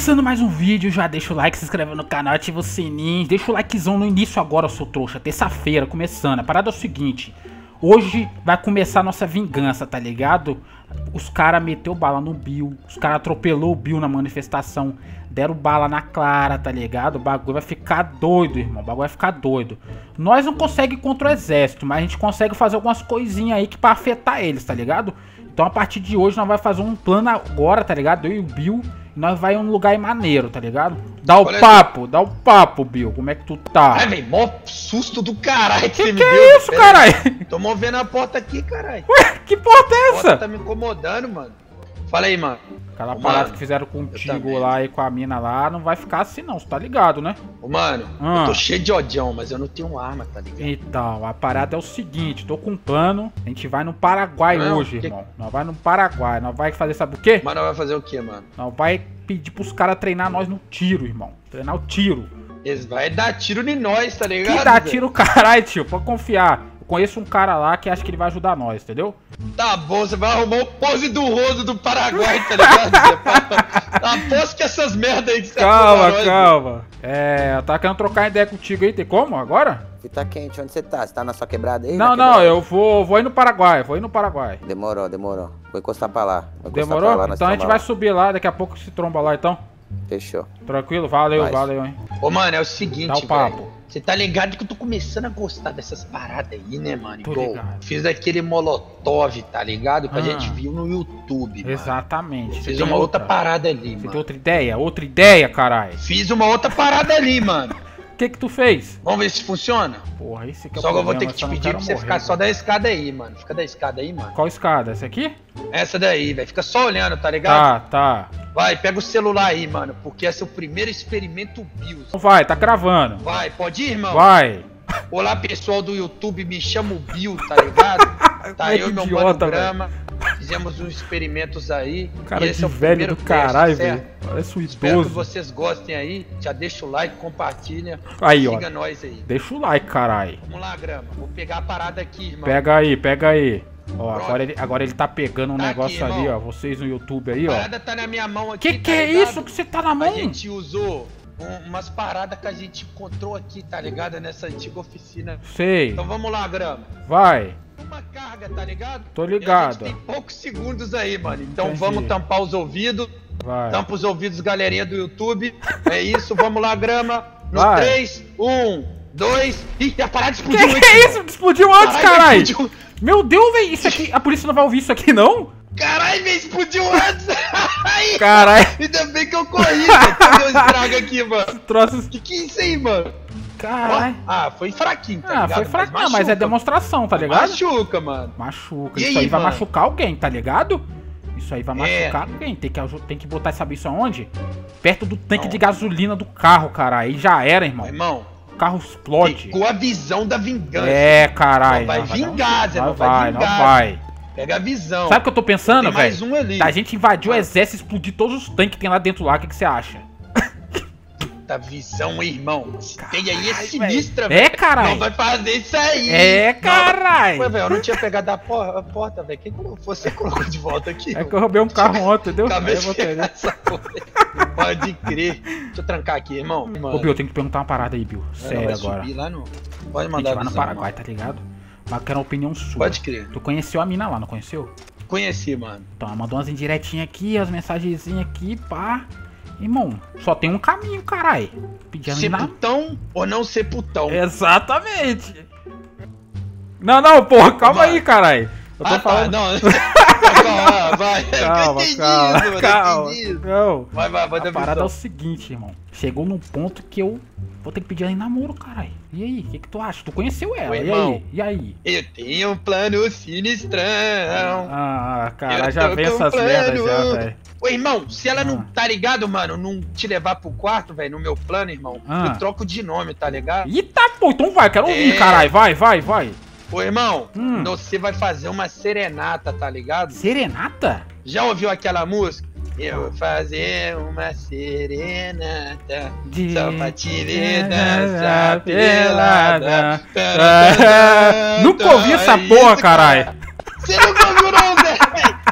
Começando mais um vídeo, já deixa o like, se inscreve no canal, ativa o sininho, deixa o likezão no início agora, seu trouxa, terça-feira, começando. A parada é o seguinte, hoje vai começar a nossa vingança, tá ligado? Os caras meteu bala no Bill, os caras atropelou o Bill na manifestação, deram bala na Clara, tá ligado? O bagulho vai ficar doido, irmão, o bagulho vai ficar doido. Nós não conseguimos contra o exército, mas a gente consegue fazer algumas coisinhas aí que pra afetar eles, tá ligado? Então a partir de hoje nós vai fazer um plano agora, tá ligado? Eu e o Bill nós vai um lugar maneiro, tá ligado? Dá o Olha papo, aí. dá o papo, Bill. Como é que tu tá? Ai, velho, mó susto do caralho que, que você me que deu. Que é isso, caralho? Tô movendo a porta aqui, caralho. Ué, que porta é essa? A porta tá me incomodando, mano. Fala aí, mano. Aquela Ô, parada mano, que fizeram contigo lá e com a mina lá, não vai ficar assim não, você tá ligado, né? Ô, mano, ah. eu tô cheio de odião, mas eu não tenho arma, tá ligado? Então, a parada é o seguinte, tô com um plano, a gente vai no Paraguai não, hoje, que... irmão. Nós vai no Paraguai, nós vai fazer sabe o quê? Mas nós vai fazer o quê, mano? Nós vai pedir pros caras treinar nós no tiro, irmão. Treinar o tiro. Eles vai dar tiro em nós, tá ligado? Que dá tiro caralho, tio, pode confiar conheço um cara lá que acha que ele vai ajudar nós, entendeu? Tá bom, você vai arrumar o pose do roso do Paraguai, tá ligado? Aposto que essas merda aí que você Calma, calma. É, eu tava querendo trocar ideia contigo aí, tem como agora? E tá quente, onde você tá? Você tá na sua quebrada aí? Não, não, eu vou, vou ir no Paraguai, vou ir no Paraguai. Demorou, demorou. Vou encostar pra lá. Demorou? Pra lá, então a gente vai subir lá, daqui a pouco se tromba lá então. Fechou. Tranquilo? Valeu, valeu, hein. Ô, mano, é o seguinte, Dá o papo. Você tá ligado que eu tô começando a gostar dessas paradas aí, né, mano? Tô Igual, fiz aquele molotov, tá ligado? Que ah. a gente viu no YouTube, mano. Exatamente. Fiz uma outra, outra parada ali, Você mano. tem outra ideia? Outra ideia, caralho. Fiz uma outra parada ali, mano. O que que tu fez? Vamos ver se funciona? Porra, esse que é Só que eu vou ter que te pedir pra você morrer, ficar só da escada aí, mano. Fica da escada aí, mano. Qual escada? Essa aqui? Essa daí, velho. Fica só olhando, tá ligado? Tá, tá. Vai, pega o celular aí, mano, porque esse é o primeiro experimento BIOS. Vai, tá gravando. Vai, pode ir, irmão? Vai. Olá, pessoal do YouTube, me chamo Bill, tá ligado? tá eu e meu mano Grama. Fizemos uns experimentos aí. Cara esse de é o velho do caralho, velho. Parece um idoso. Espero que vocês gostem aí. Já deixa o like, compartilha. Aí, siga ó. nós aí. Deixa o like, caralho. Vamos lá, Grama. Vou pegar a parada aqui, irmão. Pega aí, pega aí. Ó, agora ele, agora ele tá pegando um tá negócio aqui, ali, ó. Vocês no YouTube aí, ó. A parada tá na minha mão aqui. Que que tá é isso que você tá na mão? A gente usou um, umas paradas que a gente encontrou aqui, tá ligado? Nessa antiga oficina. Sei. Então vamos lá, Grama. Vai. Uma carga, tá ligado? Tô ligado. tem poucos segundos aí, mano. Então Entendi. vamos tampar os ouvidos. Vai. Tampa os ouvidos, galerinha do YouTube. É isso, vamos lá, Grama. No 3, 1, 2. Ih, a parada explodiu que antes. Que é isso? Explodiu antes, caralho. Meu Deus, velho, isso aqui. A polícia não vai ouvir isso aqui, não? Caralho, velho, explodiu antes. Caralho. Ainda bem que eu corri, velho. Cadê o estrago aqui, mano? Troços. Que que é isso aí, mano? Caralho. Ah, foi fraquinho, tá ah, ligado? foi fraquinho, mas, mas, é demonstração, tá ligado? Machuca, mano. Machuca. E isso aí, aí vai machucar alguém, tá ligado? Isso aí vai é. machucar alguém. Tem que, tem que botar, sabe isso aonde? Perto do tanque não. de gasolina do carro, cara. Aí já era, irmão. Irmão, carro explode. Com a visão da vingança. É, caralho. Vai vingar, Zé. Não vai, não vai. Pega a visão. Sabe o que eu tô pensando, velho? mais um ali. Da gente invadir o exército e explodir todos os tanques que tem lá dentro lá. O que, que você acha? Puta visão, irmão. Tem aí é sinistra, velho. É, caralho. Não vai fazer isso aí. É, caralho. Ué, velho, eu não tinha pegado a, porta, velho. Quem você colocou de volta aqui? É que eu roubei um carro ontem, entendeu? Acabei de essa porra. Pode crer. Deixa eu trancar aqui, irmão. Ô, Bill, eu tenho que perguntar uma parada aí, Bill. Sério agora. Lá no... Pode mandar a gente vai no Paraguai, tá ligado? Mas eu quero uma opinião sua. Pode crer. Tu conheceu a mina lá, não conheceu? Conheci, mano. Então, ela mandou umas indiretinhas aqui, as mensagenzinhas aqui, pá. Irmão, só tem um caminho, carai. Ser putão ou não ser putão. Exatamente. Não, não, porra, calma aí, carai. Eu tô ah, tá, falando. Tá, não. calma, vai. Calma, calma, calma. Não. Vai, vai, vai. A parada é o seguinte, irmão. Chegou num ponto que eu vou ter que pedir ela em namoro, caralho. E aí, o que, que tu acha? Tu conheceu ela, Oi, e irmão, aí? E aí? Eu tenho um plano sinistrão. Ah, cara, já vem essas um merdas já, velho. Ô, irmão, se ela ah. não tá ligado, mano, não te levar pro quarto, velho, no meu plano, irmão, ah. eu troco de nome, tá ligado? Eita, pô, então vai, quero ouvir, é... caralho. Vai, vai, vai. Ô, irmão, hum. você vai fazer uma serenata, tá ligado? Serenata? Já ouviu aquela música? Eu vou fazer uma serenata De... Só pra te ver dançar pelada. Nunca ouvi essa porra, caralho. Você nunca ouviu?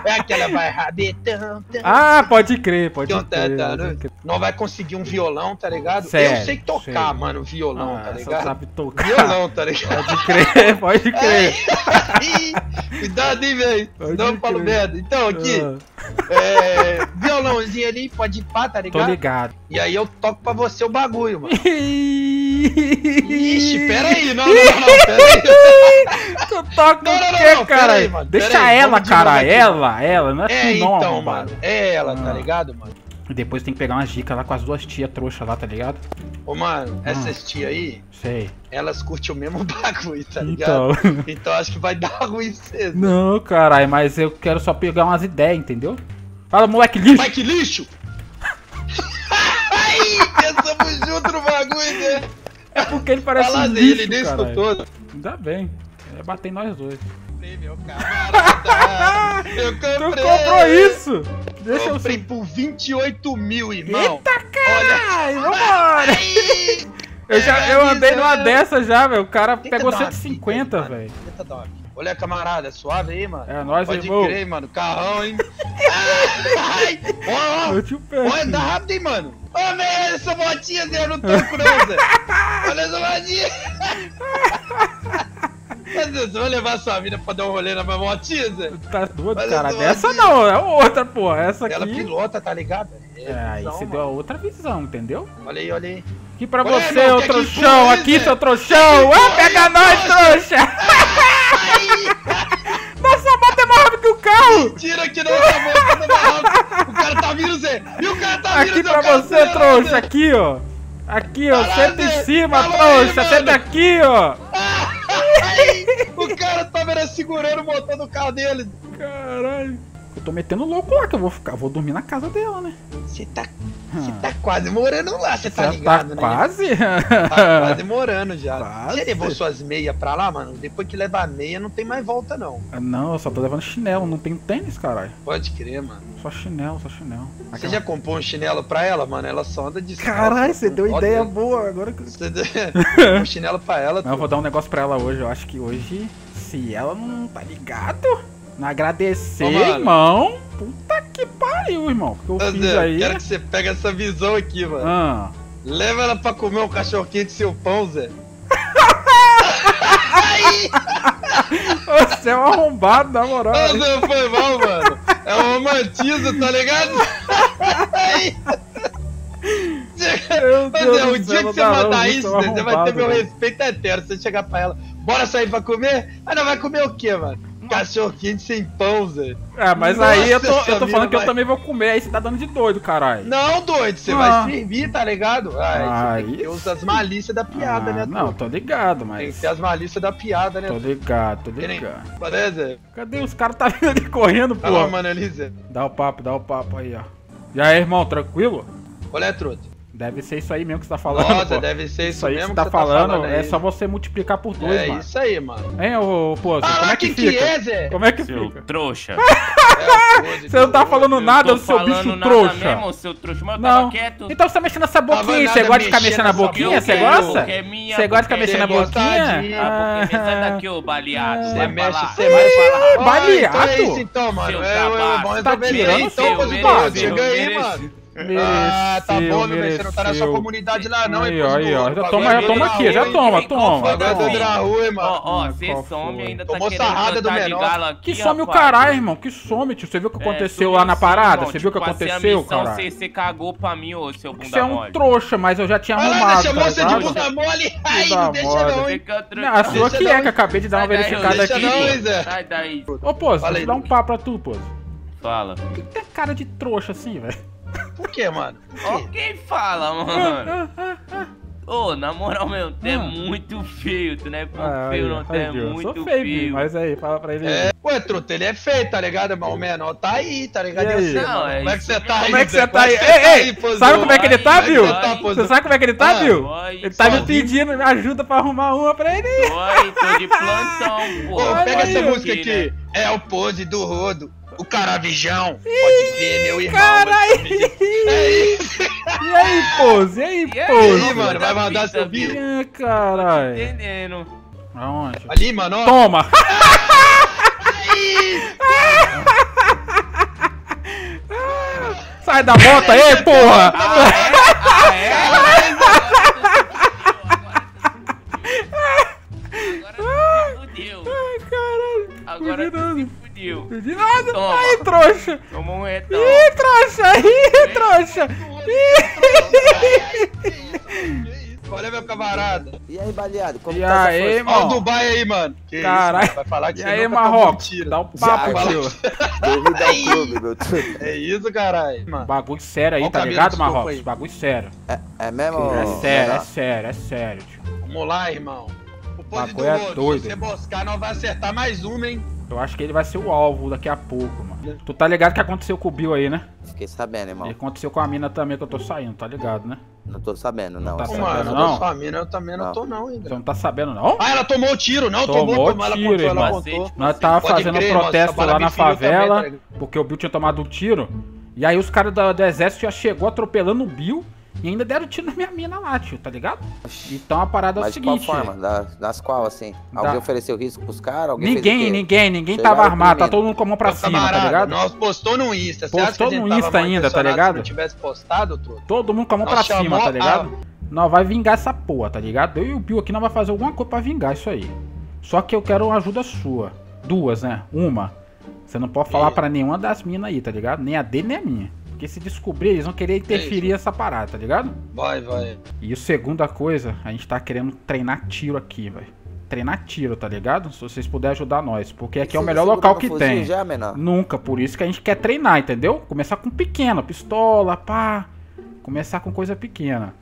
É aquela vai rabetão. Ah, pode crer, pode crer, pode crer. Não vai conseguir um violão, tá ligado? Sério, eu sei tocar, sei. mano, violão, ah, tá ligado? sabe tocar. Violão, tá ligado? Pode crer, pode crer. Cuidado, hein, velho. Não falo merda. Então, aqui. Ah. É, violãozinho ali, pode ir pá, tá ligado? Tô ligado. E aí eu toco pra você o bagulho, mano. Ixi, pera aí, não, não, não, não pera aí. Tu toca não, não, o quê, cara? Aí, Deixa aí, ela, cara, ela, ela, não é, é tu não, então, mano. É ela, tá ah. ligado, mano? E depois tem que pegar umas dicas lá com as duas tias trouxas lá, tá ligado? Ô, mano, ah. essas tias aí, sei. elas curtem o mesmo bagulho, tá ligado? Então, então acho que vai dar ruim cedo. Não, caralho, mas eu quero só pegar umas ideias, entendeu? Fala, moleque lixo! Moleque lixo! Ai, pensamos junto no bagulho, né? É porque ele parece Fala um dele, lixo, nem escutou. Ainda bem. É bater nós dois. Meu camarada, eu comprei. Tu comprou isso? Deixa comprei eu... por 28 mil, irmão. Eita, caralho, vambora. Eu, já, eu andei numa dessa já, velho. O cara pegou 150, velho. Olha, camarada, suave aí, mano. É, nós, Pode irmão. crer, mano. Carrão, hein? Ai, ó, ó. Olha, anda rápido, hein, mano. Ô, velho, essa motinha, Zé, eu não tô cruza. Olha essa motinha. Mas você vai levar sua vida pra dar um rolê na minha motinha? Tá doido, cara. Dessa não, é outra, pô. Essa aqui... Ela pilota, tá ligado? É, é aí você deu a outra visão, entendeu? Olha aí, olha aí. Aqui pra Ué, você, ô trouxão. Aqui, seu trouxão. Ah, pega nós, trouxa. Nossa moto é mais rápido que o carro. Mentira que não, é mais rápido. O cara tá vindo, Zé. E o cara tá vindo, Aqui pra você, trouxa. Aqui, ó. Aqui, ó. Senta em cima, trouxa. Senta aqui, ó. o cara tá vendo segurando o motor do carro dele. Caralho. Eu tô metendo louco lá, que eu vou ficar, vou dormir na casa dela, né? Você tá. Você tá quase morando lá, você tá ligado, tá né? Quase? Tá quase morando já. Você levou suas meias pra lá, mano? Depois que levar a meia, não tem mais volta, não. Ah, não, eu só tô levando chinelo, não tenho tênis, caralho. Pode crer, mano. Só chinelo, só chinelo. Você Aquela... já comprou um chinelo pra ela, mano? Ela só anda de Caralho, você deu ideia boa agora que. Você deu um chinelo pra ela. Não, eu vou dar um negócio pra ela hoje. Eu acho que hoje, se ela não tá ligado, não agradecer, Ô, irmão. Puta que pariu, irmão. Que eu fiz aí. Quero que você pegue essa visão aqui, mano. Ah. Leva ela pra comer um cachorro quente seu pão, Zé. Você é um arrombado, na moral. Não, foi mal, mano. É um romantismo, tá ligado? Meu Deus o dia que você mandar isso, você vai ter meu respeito eterno. Você chegar pra ela, bora sair pra comer? Não, vai comer o quê, mano? Cachorro quente sem pão, Zé. É, mas Nossa, aí eu tô, eu tô falando que vai... eu também vou comer, aí você tá dando de doido, caralho. Não, doido, você ah. vai servir, tá ligado? Ah, aí você usa as malícias da piada, ah, né? Não, tô ligado, mas. Tem que ter as malícias da piada, né? Tô ligado, tô ligado. Beleza? Cadê os caras tá vindo ali correndo, pô? Tá mano, Zé. Dá o papo, dá o papo aí, ó. E aí, irmão, tranquilo? Qual é, truta? Deve ser isso aí mesmo que você tá falando. Nossa, pô. deve ser isso, isso aí mesmo que você tá, que você falando, tá falando. É só você multiplicar por dois, é mano. É isso aí, mano. Hein, ô, pô, ah, como é que, que fica? é, Zé? Como é que seu fica? trouxa. É, você não tá falando nada, seu bicho trouxa. Mesmo, seu trouxa, mas não. Então você tá mexendo nessa boquinha, você gosta de ficar mexendo na boquinha? Você gosta? Você gosta de ficar mexendo na boquinha? Ah, porque sai daqui, ô baleado. Você mexe, você vai falar. Baleado? Então é isso então, mano. Tá tirando então, Chega aí, mano. Mereceu, ah, tá bom, meu bem, você não tá na sua comunidade lá, não, hein, Aí, ó, já toma, já toma aqui, já toma, toma. Agora rua, mano. Ó, ó, você some ainda tá Tomou sarrada do menor. Que some o caralho, irmão, que some, tio. Você viu o que é, aconteceu lá na parada? Você viu o que tipo, aconteceu, cara? Você cagou pra mim, ô, seu bunda Você é um trouxa, mas eu já tinha arrumado, chamou você de bunda mole? Ai, não deixa não, hein. A sua que é, que acabei de dar uma verificada aqui. Sai daí. Ô, pô, deixa eu dar um papo pra tu, pô. Fala. Que tem cara de trouxa assim, velho? Por que, mano? Ó, quem fala, mano? Ô, oh, na moral mesmo, tu é ah. muito feio, tu não é ah, feio, não, tu é muito sou feio. feio. Mas aí, fala pra ele É, ué, truta, ele é feio, tá ligado? Mas o menor tá aí, tá ligado? Aí? Não, é como é que você tá aí? Como é que você tá aí? Ei, ei, sabe como é que ele tá, viu? Você sabe como é que ele tá, viu? Ele tá me pedindo ajuda pra arrumar uma pra ele. Oi, tô de plantão, pô. Pega essa música aqui. É o pose do rodo o caravijão. Pode ver, meu irmão. Caralho! É isso. E aí, pose? E aí, pose? aí, mano, vai mandar seu vídeo? É, caralho. Entendendo. Aonde? Ali, mano, ó. Toma! Sai da moto aí, porra! Ah, é? Ah, é? Agora. Ai, caralho. Agora Não vi se fudeu. Não vi nada. Toma. Aí, trouxa. Tomou um retão. Ih, trouxa. Ih, trouxa. Olha meu camarada. E aí, baleado? Como E tá aí, irmão? Olha o Dubai aí, mano. Que Caralho. isso, mano? vai falar que E você aí, Marrocos? Dá um Já, papo, fala. tio. Bem-vindo ao clube, meu truque. É isso, caralho. Mano. Bagulho sério aí, tá ligado, Marrocos? aí. Bagulho sério. É, é mesmo? É sério, é sério, é sério, tio. Vamos lá, irmão. O pose do Bagulho é doido. Se você buscar, nós vai acertar mais uma, hein? Eu acho que ele vai ser o alvo daqui a pouco, mano. Tu tá ligado o que aconteceu com o Bill aí, né? Fiquei sabendo, E irmão. aconteceu com a mina também que eu tô saindo, tá ligado, né? Não tô sabendo, não. Tá Ô, Essa- sabendo, mano, não? sua mina eu também não, Não. tô, não, hein, Você não tá sabendo, não? Ah, ela tomou o tiro, não? Tomou Tomou, tomou, ela tiro, contou, ela irmão. contou. Nós tava Pode fazendo crer, um protesto lá na feriu também, favela, tá porque o Bill tinha tomado um tiro. E aí os caras do, do exército já chegou atropelando o Bill e ainda deram tiro na minha mina lá, tio, tá ligado? Então a parada é o Mas de qual seguinte. forma? Das, das qual, assim? Da- Alguém ofereceu risco pros caras? Ninguém, ninguém, ninguém Chegaram tava armado, tá todo mundo com a mão pra Ô, cima, tá ligado? Nós postou no Insta. Você Postou acha que a gente no tava Insta ainda, tá ligado? Se não tivesse postado, truto? Todo mundo com a mão Nós pra cima, tá a- ligado? Nós vai vingar essa porra, tá ligado? Eu e o Bill aqui nós vai fazer alguma coisa pra vingar isso aí. Só que eu quero uma ajuda sua. Duas, né? Uma. Você não pode falar E- pra nenhuma das minas aí, tá ligado? Nem a dele nem a minha. Porque se descobrir, eles vão querer interferir essa parada, tá ligado? Vai, vai. E a segunda coisa, a gente tá querendo treinar tiro aqui, velho. Treinar tiro, tá ligado? Se vocês puderem ajudar nós. Porque aqui é o melhor local que fuzil tem. Já? Nunca, por isso que a gente quer treinar, entendeu? Começar com pequeno, pistola, pá. Começar com coisa pequena.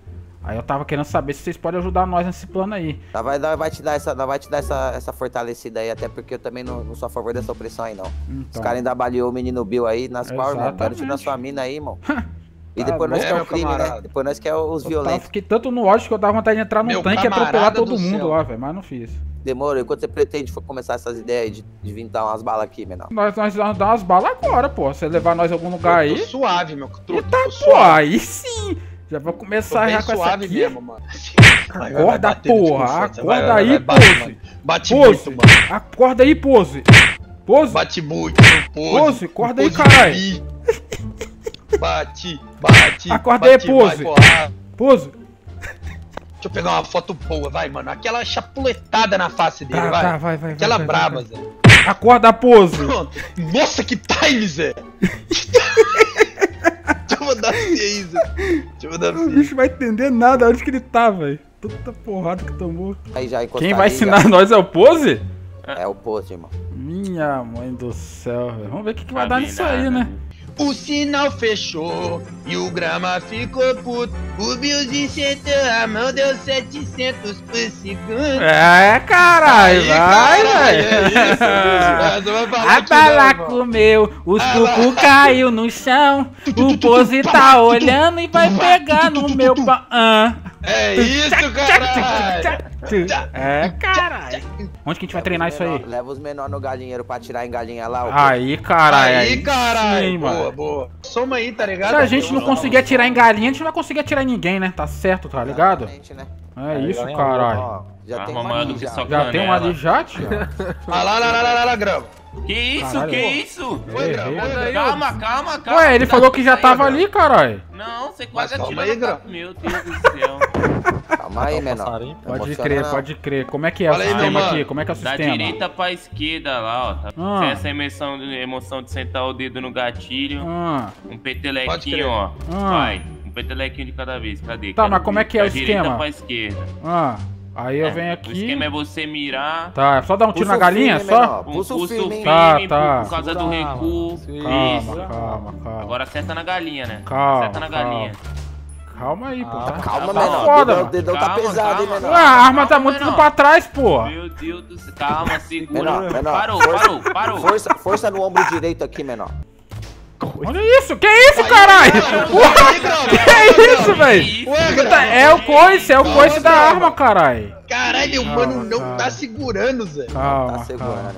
Aí eu tava querendo saber se vocês podem ajudar nós nesse plano aí. Nós vai, vai te dar, essa, vai te dar essa, essa fortalecida aí, até porque eu também não, não sou a favor dessa opressão aí, não. Os Então, caras ainda baleou o menino Bill aí, nas qual, irmão? Quero tirar sua mina aí, irmão. E Tá depois nós bom. quer É, o crime, né? camarada. Depois nós quer os eu tava, violentos. fiquei tanto no ódio que eu dava vontade de entrar num Meu tanque e atropelar todo do mundo céu. lá, velho. Mas não fiz. Demorou. Enquanto você pretende for começar essas ideias de, de vir dar umas balas aqui, menor? Nós, nós vamos dar umas balas agora, pô. Você levar nós a algum lugar Eu aí. suave, meu truto. Tá, tô pô, suave. aí sim. Já vou Tô começar já com essa aqui. mesmo, mano. Vai, vai, vai Acorda, porra. Acorda vai, vai, aí, vai, pose. mano. Bate Pose. muito, mano. Acorda aí, pose. Pose. Bate muito, pose. Pose, acorda aí, Pose caralho. de bi. Bate, bate. Acorda aí, bate, pose. vai. Pose. Deixa eu pegar uma foto boa, vai, mano. Aquela chapuletada na face dele, Tá, vai. tá, vai, vai. Aquela vai, vai, braba, vai. Zé. Acorda, pose. Pronto. Nossa, que time, Zé. Deixa eu mandar aí, Zé. Deixa eu mandar O assim. bicho vai entender nada onde que ele tá, velho. Tanta porrada que tomou. Aí já Quem vai aí, ensinar nós é o pose? já- É o post, irmão. Minha mãe do céu, velho. Vamos ver o que, que vai dar nisso aí, né? O sinal fechou e o grama ficou puto. O Bills sentou a mão, deu 700 por segundo. É, caralho, vai, caralho, é isso, velho. Vai falar A bala comeu, os Ah, cucu lá. caiu no chão. O pose tá olhando e vai pegar no meu pão. Ah. É isso, caralho. É, caralho. Onde que a gente vai treinar isso aí? Leva os menores no galinheiro pra tirar em galinha lá. o Aí, caralho. Aí, caralho. boa, boa. Soma aí, tá ligado? Se a gente não conseguir atirar em galinha, a gente não vai conseguir atirar em ninguém, né? Tá certo, tá ligado? Né? É isso, caralho. Já tem uma Já tem um ali já, tio? Ah, lá, lá, lá, lá, lá, lá, grama. Que isso, Caralho. que isso? Errei. Foi, grama. Calma, calma, calma. Ué, ele falou que já Aí, tava Grama. ali, caralho. Não, você quase Mas calma atirou aí, na. Meu Deus do céu. Calma aí, menor. Não Pode crer, pode crer. Como é que é Fala o aí, sistema aqui? Como é que é o Da sistema? direita pra esquerda lá, ó. Tá? Ah. Sem essa emoção, emoção de sentar o dedo no gatilho. Ah, Um petelequinho, ó. Ah. Vai. Um petelequinho de cada vez. Cadê? Tá, Quero mas como é que é o Da direita esquema? pra esquerda. ah. Aí eu É, venho O aqui. esquema é você mirar. Tá, só dar um tiro na galinha, firme, só? Um Pulsa pulso firme, hein? Tá, firme tá. por causa do recuo. Calma, Isso. calma, calma. Agora acerta na galinha, né? Calma, Acerta na galinha. Calma aí, pô. Tá, Calma, Tá menor. foda, dedão, mano. dedão tá Calma, pesado, hein, menor. Ué, a arma tá Calma, muito menor. pra trás, pô. Meu Deus do céu. Calma, segura. Menor, menor. Parou, parou, parou. Força, força no ombro direito aqui, menor. Olha isso, que isso, caralho? Que isso, velho? Tá. É o coice, é o coice da calma. arma, caralho. Caralho, Calma, mano, não calma. tá segurando, Zé. Calma, Tá calma. segurando.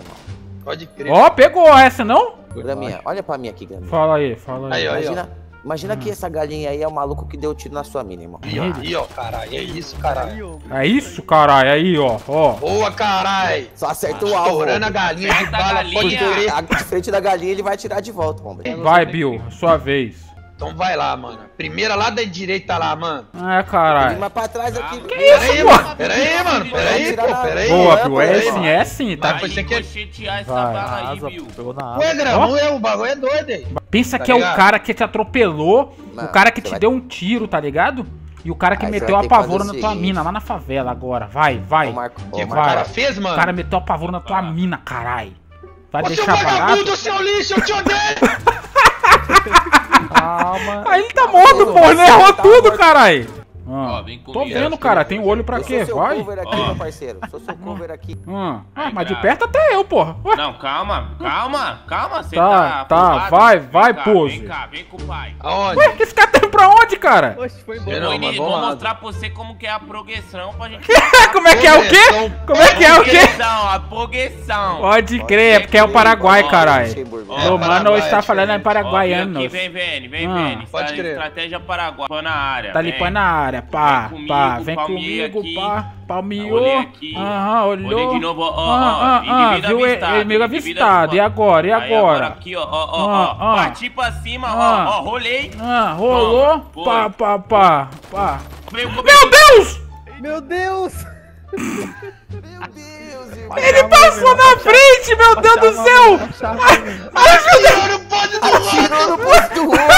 Pode crer. Ó, pegou essa, não? Graminha, olha pra mim aqui, Graminha. Fala aí, fala aí. Aí, ó. Imagina, imagina que essa galinha aí é o maluco que deu tiro na sua mina, irmão. Aí, ó, aí, ó, caralho. É isso, caralho. É isso, caralho, aí, ó, ó. Boa, caralho. Só acerta o alvo. Estourando a galinha de bala, pode galinha. querer. A- De frente da galinha ele vai tirar de volta, vamos ver. Vai, Bill, sua vez. Então vai lá, mano. Primeira lá da direita lá, mano. É, caralho. Mas pra trás aqui. Que isso, Pera aí, pô? mano. Pera aí, mano. Pera aí, pô. Pera aí. Boa, é, pô, É aí, sim, é sim, tá? Vai, foi sem querer. ricochetear essa Vai. barra aí, Asa, viu? pegou na asa. Ué, Grão, é, o bagulho é doido aí. Pensa Tá que é o ligado? cara que te atropelou, o Mano, cara que você te vai- deu um tiro, tá ligado? E o cara que Aí você meteu vai a que pavora o na tua mina lá na favela agora. Vai, vai. Marco, O que o vai. Cara fez, O mano? cara meteu a pavora na tua mina, carai. Vai Ô, seu deixar vagabundo, barato? seu lixo, eu te odeio! Calma. Aí ele tá morto, pô. Ele errou Tá tudo, morto. Ó, Ah, vem tô comigo. vendo, cara. Tem olho pra eu quê? sou Vai. cover aqui, Ó. meu parceiro. Sou seu cover aqui. Ah, Ai, mas de perto até eu, porra. Ué. Não, calma, calma, calma. Você Tá, tá, tá, vai, Vem vai, cá, pose. Vem cá, vem com o pai. Aonde? Ué, que esse cara tá indo pra onde, cara? Oxe, foi embora. não, Vou, mas vou mostrar pra você como que é a progressão pra gente... Como é que é o quê? Como é que é o quê? Progressão, a progressão. Pode crer, é porque é o Paraguai, caralho. O mano está falando em vem paraguaiano. vem, vem, vem, Ah. vem. Pode crer. Estratégia Paraguai. Põe na área. Tá limpando na área, pá, Vem pá, comigo, vem palmei comigo, aqui. pá. Olhei aqui. Aham, olhou. Olhei de novo, ó, ó, Ah, ó. ah, ah, viu? avistado, Inimigo avistado. E agora? E Aí agora? aqui, ó, ó, ó, Ah, ó. ah. Parti pra cima, Ah. ó, ó, rolei. Ah, rolou. Foi. Pá, pá, pá, pá. Meu Deus! Meu Deus! Meu Deus, irmão. Ele passou na frente, meu Deus do céu! Atirou no pote do! Tirou no posto do meu.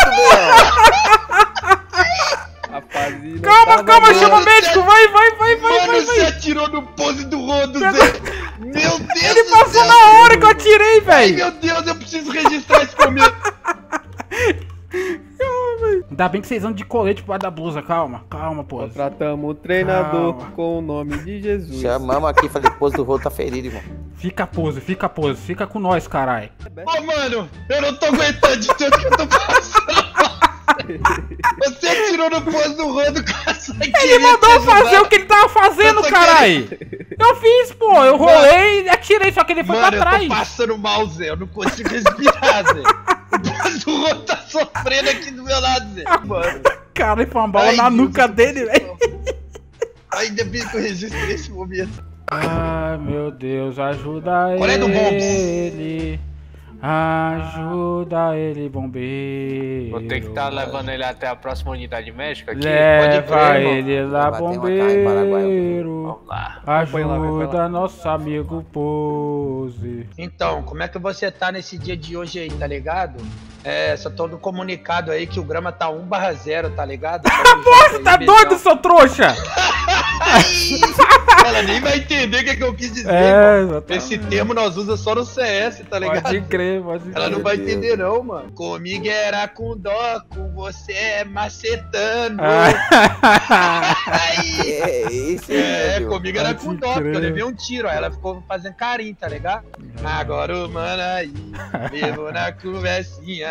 Rapaziada. Calma, calma, bom. chama o médico, vai, vai, vai, vai, Mano, vai, você vai. atirou no pose do rodo, Zé! Meu Deus Ele do passou céu. na hora que eu atirei, Ai, velho. meu Deus, eu preciso registrar esse momento. Ainda bem que vocês andam de colete por baixo da blusa, calma, calma, pô. Contratamos o treinador Calma. com o nome de Jesus. Chamamos aqui, falei que o posto do rodo tá ferido, irmão. Fica pose, fica pose, fica com nós, carai. Ô, mano, eu não tô aguentando de tanto que eu tô. No pose do rodo. Ele mandou fazer o que ele tava fazendo, Eu carai. Eu fiz, pô, eu rolei e atirei, só que ele foi Mano, pra eu trás. tô passando mal, Zé. Eu não consigo respirar, Zé. O pose do rodo tá sofrendo aqui do meu lado, Zé. Mano, Cara, foi uma bala Ai, na Deus nuca do dele, velho. ainda bem que eu registrei esse momento. Ai, meu Deus, ajuda Olha aí no Hobbs. ele. Ajuda ele, bombeiro. Vou ter que estar levando ele até a próxima unidade médica aqui. Leva irmão. ele lá, bombeiro. Vamos lá. Ajuda nosso amigo Pose. Então, como é que você tá nesse dia de hoje aí, tá ligado? É, só tô no comunicado aí que o grama tá 1 barra 0, tá ligado? Você tá doido, seu trouxa? Ela nem vai entender o que, é que eu quis dizer, É. Esse termo nós usamos só no CS, tá ligado? Pode crer, pode crer. Ela não vai entender não, mano. Comigo era com dó, com você é macetando. Ah. É isso, É, meu. comigo era com dó, porque eu levei um tiro, aí ela ficou fazendo carinho, tá ligado? Agora o mano aí, levou na conversinha,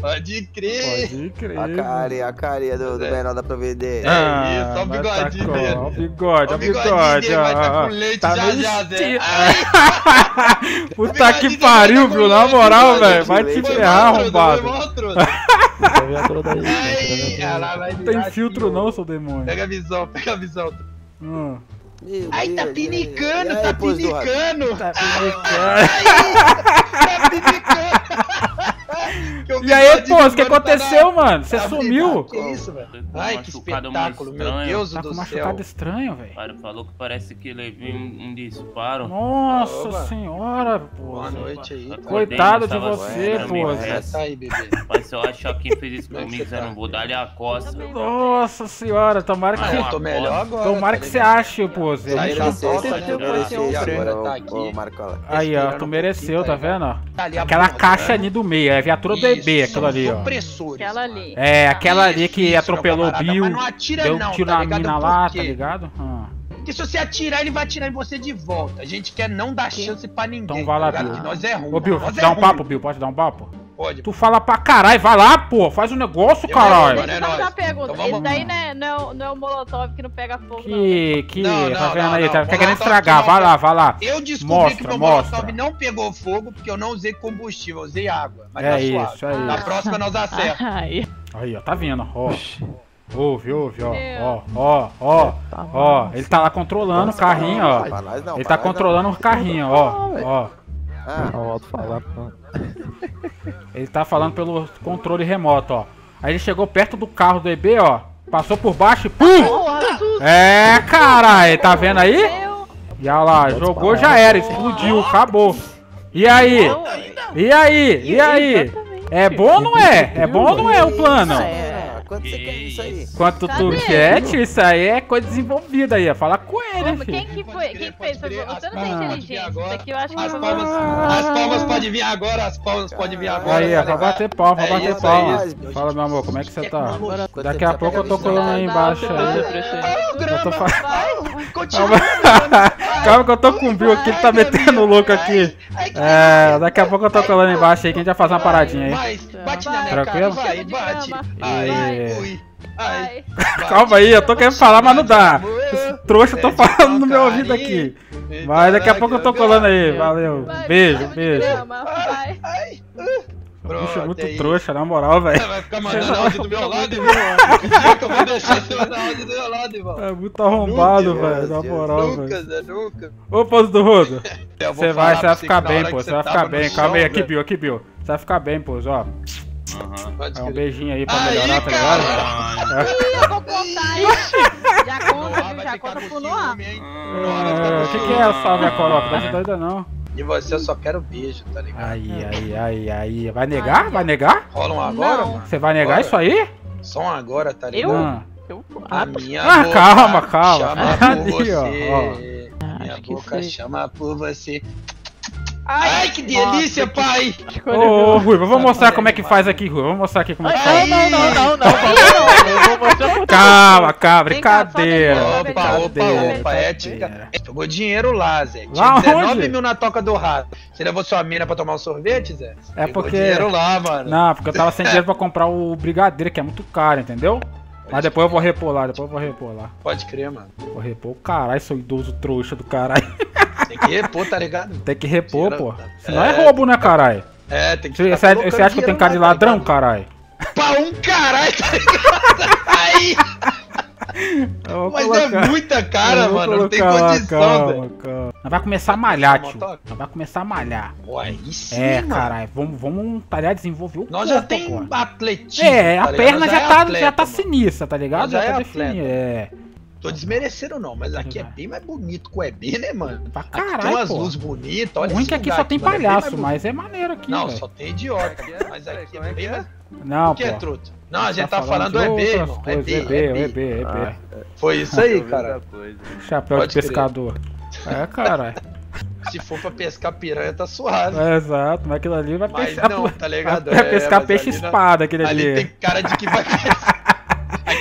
pode crer. Pode crer. A carinha, a carinha do, do É. menor da providência. É isso, ó o mas bigodinho tá dele. Ó o bigode, ó Ó o bigode. dele, vai tá ó, com leite tá já já, Zé. Puta que pariu, tá viu? com Na moral, velho. Vai te ferrar, arrombado. Não tem filtro ó. não, seu demônio. Pega a visão, pega a visão. Hum. Meu Ai, tá pinicando, aí, tá pose do rato? pinicando. Tá Tá pinicando. E aí, pô, o que do tá aconteceu, mano? Você tá sumiu? Que isso, velho? Um Ai, que espetáculo, meu estranho. Deus Tá com do um céu. machucado estranho, velho. O cara falou que parece que levei um, um disparo. Nossa Oba. senhora, pô. Boa noite aí. Coitado de você, pô. Tá aí, bebê. Mas se eu achar quem fez isso é comigo, tá? não vou dar-lhe a costa. Nossa senhora, tomara Ah, que, eu tô melhor agora. tomara tá que você ache, pô. Zé. Aí A gente não tá- Você, toca, você, né? agora tá aqui. Aí, ó, tu mereceu, tá vendo? Tá Aquela caixa né? ali do meio, é a viatura Isso, aquilo ali, ó. Aquela ali. É, aquela ali que atropelou o Bill, mas não atira deu um não, tiro tá na ligado? mina lá, tá ligado? Ah. Porque se você atirar, ele vai atirar em você de volta. A gente quer não dar chance pra ninguém. Então vai lá, tá? Bill. Que nós é ruim. Ô, Bill, pode é dar um ruim. papo, Bill? Pode dar um papo? Pode. Tu fala pra caralho, vai lá, pô, faz um negócio, caralho. vou, Deixa eu é fazer uma pergunta. Então vamos- Esse daí não é, não, é, o- não é o Molotov que não pega fogo, não. Que, que, Não, tá vendo não, aí, não. tá tá querendo estragar, não, vai lá, vai lá. Eu descobri Mostra, que meu mostra. molotov não pegou fogo porque eu não usei combustível, eu usei água. Mas É tá isso suave. aí. Na próxima nós acertamos. Ai, Aí, ó, tá vendo, ó. Ouve, ouve, ó, ó, ó, ó, ó. Ele tá lá controlando o carrinho, ó. Ele tá controlando o carrinho, ó, ó. Ah, Ó, o alto falar. Ele tá falando pelo controle remoto, ó. Aí ele chegou perto do carro do EB, ó. Passou por baixo e pum! É, caralho, tá vendo aí? E olha lá, jogou, já era, explodiu, acabou. E aí? E aí? E aí? É bom ou não é? É bom ou não é o plano? Ah, quanto você quer isso aí? Quanto tu quer, tio, isso aí é coisa desenvolvida aí. Fala com ele, Como- Quem que foi? Quem que fez? Foi você não tem Ah. inteligência. Isso aqui eu acho que As foi palmas, as palmas podem vir agora, as palmas podem vir agora. Aí, tá vai ligado? bater palma, vai É bater isso, palma. é isso. Fala, meu amor, como é que você tá? Quanto Daqui a pouco eu tô colando aí embaixo Não, aí. não, não. Eu tô fa- Continua. Calma que eu tô com o Bill aqui, ele tá metendo louco aqui. É, daqui a pouco eu tô colando embaixo aí, que a gente vai fazer uma paradinha aí. Mais, bate na minha Tranquilo? vai, bate. grama. Ai, ui. Calma aí, eu tô querendo falar, mas não dá. Esse trouxa, eu tô falando no meu ouvido aqui. Mas daqui a pouco eu tô colando aí, valeu. Beijo, beijo. Bicho é muito trouxa, na moral, velho. Vai ficar mandando áudio do meu lado, irmão. Nunca eu vou deixar você mandar áudio do meu lado, irmão. É muito arrombado, Nunca, velho, na moral, Nunca, velho. Zé, nunca. Ô, Pouso do Rodo, você vai, você vai ficar bem, pô, você vai ficar bem. Calma aí, aqui. Bill, aqui, Bill. Você vai ficar bem, pô, ó. Aham. Pode É um beijinho aí pra Aí, melhorar, tá ligado? Ih, eu vou contar, hein? Já conta, Vai viu? Já conta pro Noah. hein? É, O que, que é salve a coroca? Não tá doida não. De você eu só quero beijo, tá ligado? Aí, aí, aí, aí. Vai negar? Vai negar? Rola um agora, Não. mano? Você vai negar Bora. isso aí? Só um agora, tá Eu? ligado? Ah. A minha Ah, boca calma, calma. Chama por Ali, você. ó, Minha boca chama por você. Ai, Ai, que delícia, pai! Ô, ô, Ruiva, vamos mostrar como é que faz aqui, Ruiva. Vamos mostrar aqui como é que faz. Não, não, não, não, não. Vou mostrar Calma, cá, brincadeira. Opa, opa, opa, é, brincadeira. tica. Jogou dinheiro lá, Zé. Tinha Lá 19 onde? mil na toca do rato. Você levou sua mina pra tomar um sorvete, Zé? É Pegou porque- dinheiro lá, mano. Não, porque eu tava sem dinheiro pra comprar o brigadeiro, que é muito caro, entendeu? Mas depois eu vou repor lá, depois eu vou repor lá. Pode crer, mano. Vou repor. Caralho, seu idoso trouxa do caralho. Tem que repor, tá ligado? Tem que repor, Tira- pô. Senão é É, roubo, né, caralho? É, tem que Você, você- acha que eu tenho cara de tá ladrão, ligado? caralho? Pra um caralho, tá ligado? Aí, mas colocar- é muita cara, mano. Não tem lá, condição, calma, calma. Nós vai começar a malhar, tio. vai começar a malhar. Pô, aí sim, É, caralho. Vamos, vamos tá ligado? desenvolver o Nós já corpo tem agora. atletismo. É, a tá ligado? perna Nós já, é tá, atleta, já tá sinistra, tá ligado? Nós já tá é definida. É. Tô desmerecendo não, mas aqui é bem mais bonito que o EB, né, mano? Pra Aqui tem caralho, umas pô. luzes bonitas, O olha ruim é que aqui lugar só tem mano, é palhaço, bonito. mas é maneiro aqui, Não, velho. só tem idiota. Mas aqui é bem mais... Não, O que é, pô. truto? Não, a gente Tá tá falando do EB, irmão. EB, EB, EB. EB, EB. Foi isso aí, cara. Chapéu Pode de crer. pescador. É, caralho. Se for pra pescar piranha, tá suave. É, exato, mas aquilo ali vai Mas pescar. não, tá ligado? Vai É, pescar mas peixe ali não- espada, aquele Ali ali. tem cara de que vai pescar.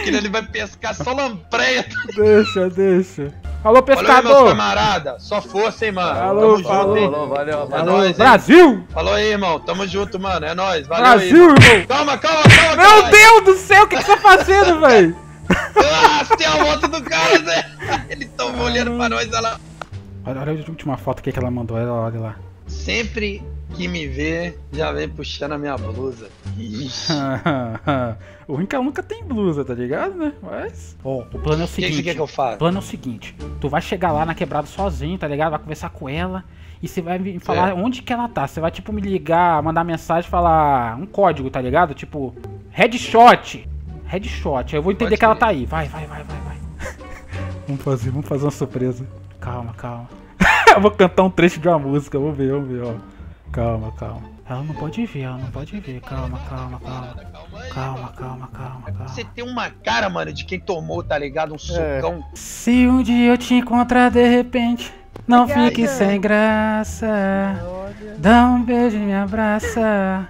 Aquele ali vai pescar só lampreia. Deixa, deixa. Alô, Falou aí, meus pescador! camarada. Só força, hein, mano. Alô, Tamo falou. junto, hein. Falou, valeu, É nóis, hein. Brasil! Falou aí, irmão. Tamo junto, mano. É nóis. Valeu Brasil, aí. irmão! Calma, calma, calma. Meu caralho. Deus do céu, o que, que você tá fazendo, velho? Ah, tem a moto do cara, Zé. Ele tomou olhando pra nós, olha lá. Olha, olha a última foto que ela mandou, olha lá, olha lá. Sempre que me vê, já vem puxando a minha blusa. Ixi. o ela nunca tem blusa, tá ligado, né? Mas. Ó, o plano é o O que, que seguinte. que eu O faça? plano é o seguinte, tu vai chegar lá na quebrada sozinho, tá ligado? Vai conversar com ela e você vai me falar onde que ela tá. Você vai, tipo, me ligar, mandar mensagem, falar um código, tá ligado? Tipo, headshot. Headshot. Aí eu vou entender Pode que ela crer. tá aí. Vai, vai, vai, vai, vai. vamos fazer, vamos fazer uma surpresa. Calma, calma. eu vou cantar um trecho de uma música, vamos ver, vamos ver, ó. Calma, calma. Ela não pode ver, ela não pode ver. Calma, calma, calma. Calma, calma, calma, calma. Você tem uma cara, mano, de quem tomou, tá ligado? Um socão. Se um dia eu te encontrar de repente, não fique sem graça. Dá um beijo e me abraça.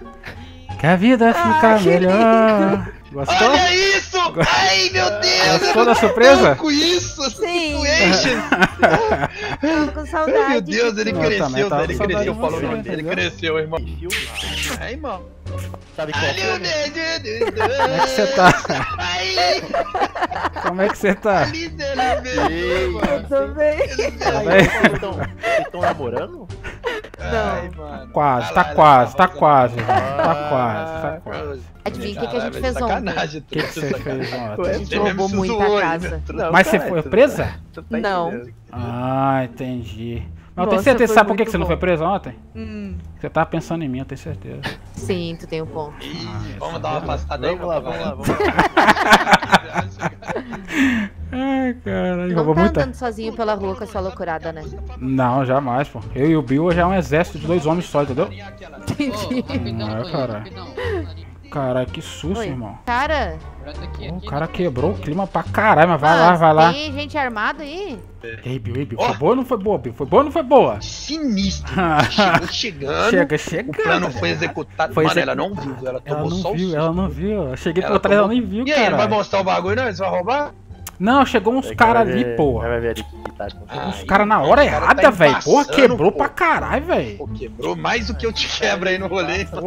Que a vida fica melhor. Gostou? Olha isso! Ai, meu Deus! Gostou da não surpresa? Com isso! Sim. Tô com saudade. Ai, meu Deus, ele Eu cresceu, Zé, ele cresceu, falou o você, nome dele, entendeu? cresceu, irmão. É, irmão. Sabe qual Ali o filme? dedo Como é que você tá? Como é que você tá? Eu tô bem. Bem? Vocês estão- namorando? Ai, mano. Quase, tá lá, ela quase, tá quase. Tá quase, tá quase. Adivinha o que, que a gente Caralho, fez ontem? sacanagem, O que, que você fez A ontem? gente Você mesmo roubou muito a casa. Não, Mas você caralho, foi presa? tá Não. Ah, entendi. Não, eu tenho certeza. Sabe por que que você não foi preso ontem? Hum, Você tava pensando em mim, eu tenho certeza. sim, tu tem um ponto. Ih, Ah, vamos dar uma afastada aí, Vamos lá, vamos lá, vamos lá. Ai, caralho, Não roubou tá muita. andando sozinho pela rua com essa loucurada, né? Não, jamais, pô. Eu e o Bill já é um exército de dois homens só, entendeu? Entendi. Ah, caralho. Caralho, que susto, Oi. irmão. Cara, o cara quebrou o clima pra caralho, mas vai ah, lá, vai lá. tem gente armada aí? Ei, Bill, ei, Bill, Ó. foi boa ou não foi boa, Bill? Foi boa ou não foi boa? Sinistro. Chegou chegando. Chega, O chega. plano foi executado. Foi Mano, ela não viu. Ela Ela tomou só não o viu, susto. ela não viu. Eu cheguei Ela por trás, ela tomou- nem viu, E aí, não vai cara. mostrar o bagulho, não? Você vai roubar? Não, chegou uns caras ali, ver- porra. Vai ver ali que tá Uns caras na hora cara errada, tá velho. Porra, quebrou pô. pra caralho, velho. Quebrou mais do que eu te quebro aí no rolê. Tá.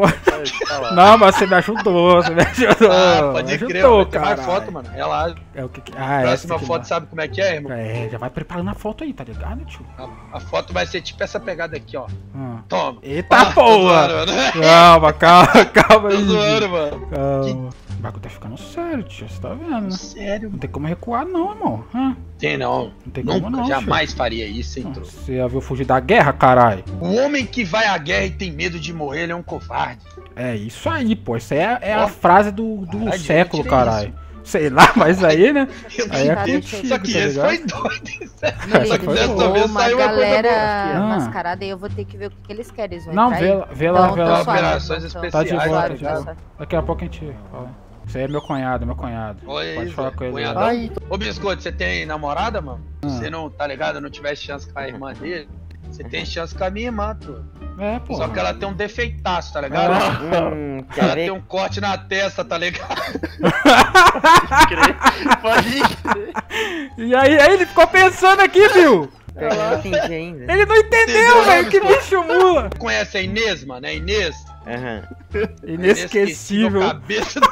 Não, mas você me ajudou, você me ajudou. Ah, pode me crer, ajudou, mais cara. foto, mano. Relaxa. É o que que... Ah, Próxima essa que foto, dá. sabe como é que é, irmão? É, já vai preparando a foto aí, tá ligado, tio? A, a foto vai ser tipo essa pegada aqui, ó. Ah. Toma. Eita Ah, tô porra! zoando. Calma, calma, calma Tô aí. zoando, mano. Calma. O bagulho tá ficando sério, tio. Você tá vendo, né? Sério, Não tem como recuar, não, irmão. Hã? Tem não. Não tem Nunca, como não, jamais faria isso, hein, tio. truco. Você já viu fugir da guerra, caralho? O homem que vai à guerra e tem medo de morrer, ele é um covarde. É isso aí, pô. Isso aí é, é a frase do, do Caralho, século, caralho. Sei lá, mas aí, né? Aí é eu- Só que tá esse ligado? foi doido. Essa Só que foi vez uma saiu uma coisa galera boa. Ah. mascarada aí, eu vou ter que ver o que, que eles querem. Eles vão Não, vê, lá- vê lá, Então, vê lá. Operações então. Tá de especiais, volta, de tá. Daqui a pouco a gente fala. Isso aí é meu cunhado, meu cunhado. Oi, Pode falar com ele. Cunhadão. lá. Ai, tô- Ô, Biscoito, você tem namorada, mano? Ah. Você não, tá ligado? Não tivesse chance com a irmã dele. Você tem chance com a minha irmã, tu. É, pô. Só que ela tem um defeitaço, tá ligado? Hum, quer Ela tem um corte na testa, tá ligado? Pode crer. E aí, aí ele ficou pensando aqui, viu? Eu não entendi ainda. Ele não entendeu, velho. Que bicho mula. Conhece a Inês, mano? É Inês? Aham. Inesquecível. Cabeça do...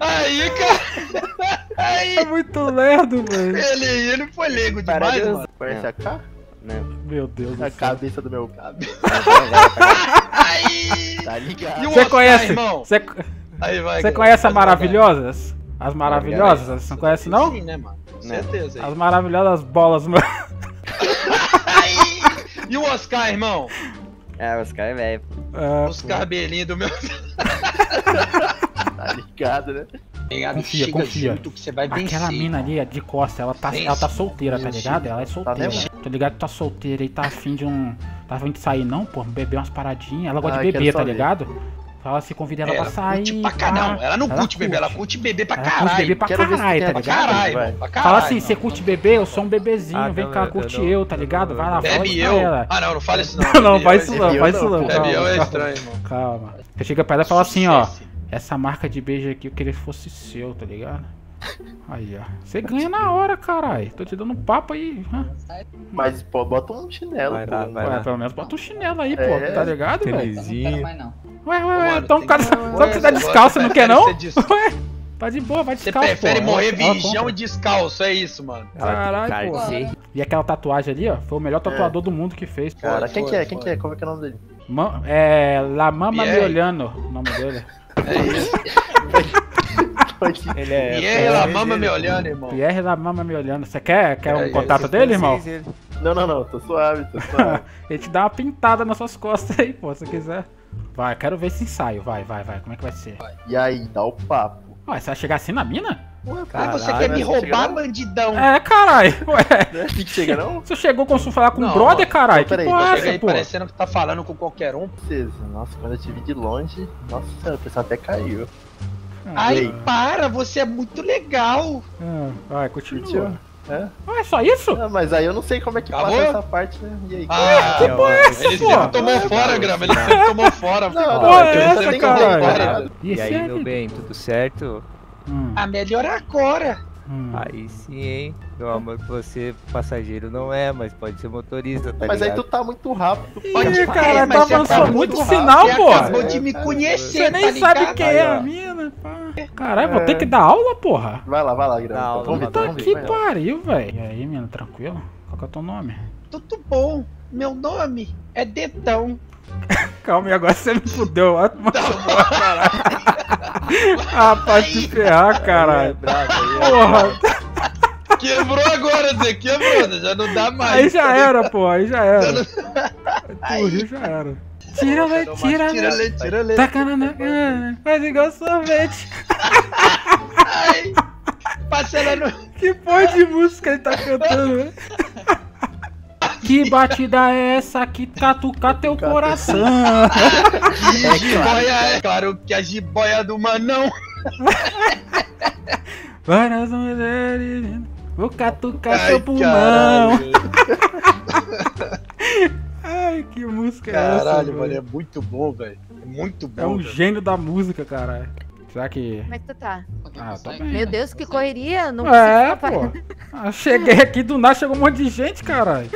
Aí, cara. Aí. É muito lerdo, velho. Ele, ele foi leigo demais, Deus. mano. Conhece a K? Não. Meu Deus do A céu. cabeça do meu cabo. Aí. Tá ligado? E o Você Oscar, conhece? irmão? Você Aí vai. você conhece as maravilhosas? As maravilhosas? Você não conhece, não? Sim, né, mano? Com Não. certeza. As maravilhosas bolas, mano. E o Oscar, irmão? Ah, os caras, velho. É, Oscar Belinho do meu. Tá ligado, né? Ligado? Confia, Chega confia. junto que você vai vencer. Aquela mina ali, é de costa, ela tá, Vence. ela tá solteira, tá ligado? Ela é solteira. mesmo? Tô ligado que tá solteira e tá afim de um. Tá afim de sair, não, pô, beber umas paradinhas. Ela gosta Ah, de beber, tá ligado? Fala se convida ela Ela pra sair. curte pra caralho. Ela não Ela curte beber, ela curte. beber pra Ela curte caralho. beber pra caralho, tá ligado? Caralho, mano, pra caralho. Fala assim, mano. você curte beber, eu sou um bebezinho, Ah, vem não, cá, curte eu não- eu, tá ligado? Vai lá, fala Bebe eu. ela. Ah, não, não fala isso não. Não, faz isso não, faz isso não. Bebe eu Calma, é estranho, irmão. Calma. Você chega pra ela e fala assim, ó. Essa marca de beijo aqui eu queria que fosse seu, tá ligado? Aí, ó. Você ganha na hora, caralho. Tô te dando um papo aí. hã? Mas, pô, bota um chinelo, Vai pô. lá, vai Ué, pelo menos bota um chinelo aí, pô. É. Tá ligado, velho? Ué, ué, ué. Mano, Então, cara, que- só que você tá descalço, não quer não? Ué, tá de boa, vai Você descalço, prefere pô. morrer ela virgão e descalço, é isso, mano. Caralho, pô. E aquela tatuagem ali, ó, foi o melhor tatuador do mundo que fez. Cara, quem foi, que é? Quem foi. que é? Como é que é o nome dele? Ma- é. La Mama. Me Olhando, o nome dele. É isso. Ele é. E aí, ela mama me olhando, irmão. Pierre La Mama Me Olhando. Você quer, quer um É, contato dele, irmão? Não, não, não. Tô suave, tô suave. Ele te dá uma pintada nas suas costas aí, pô, se quiser. Vai, quero ver esse ensaio. Vai, vai, vai. Como é que vai ser? E aí, dá o papo. Ué, você vai chegar assim na mina? Ah, você Caralho, quer me mas você chega roubar, não? bandidão? É, caralho. Ué, Né? Tem que chega, não? você chegou com falar com um Não, brother, caralho? Que peraí, porra é essa, pô? parecendo que tá falando com qualquer um. Nossa, quando eu te vi de longe, nossa, o pessoal até caiu. Ai, aí? para, você é muito legal. Ah, vai, continua. É? Ué, só isso? Ah, mas aí eu não sei como é que Acabou? passa essa parte, né? E aí? Ah, que porra é essa, ele sempre tomou fora, Grama. Ele sempre tomou fora. Não, Porra, é essa, não como é que E E aí, é meu bem, tudo certo? Hum, Ah, melhor agora. Hum. Aí sim, hein? Meu amor, você passageiro não é, mas pode ser motorista, tá Mas aí ligado? tu tá muito rápido. Pode Ih, cara, mas tá avançando tá muito muito sinal, Você pô. acabou de me conhecer, Você nem tá sabe ligado? quem é Aí, a mina, pá. Caralho, vou ter que dar aula, porra. Vai lá, vai lá, Grana. Não, então. Tá ver, que vai pariu, velho. E aí, mina, tranquilo? Qual que é o teu nome? Tudo bom. Meu nome é Dedão. Calma aí, agora você me fudeu. Tomar no cu, caralho. Ah, pra te ferrar, é caralho. aí é Porra. Quebrou agora, Zé, quebrou, né? já não dá mais. Aí já era, pô, aí já era. Tu riu, já era. Tira leite, tira Tira leite. leite, tira leite. Taca na cana, faz igual sorvete. Ai, passa lá no. Que porra de música ele tá cantando, né? Que batida é essa que catuca teu coração? Jiboia é claro que a jiboia do manão. Várias mulheres, vou catucar Ai, seu pulmão. caralho. Ai, que música é essa? Caralho, mano, é muito bom, velho. É muito bom. É um velho. gênio da música, caralho. Será que. Como é que tu tá? Ah, tô bem. Meu Deus, que correria. Não É, pô. Ah, cheguei aqui do nada, chegou um monte de gente, caralho.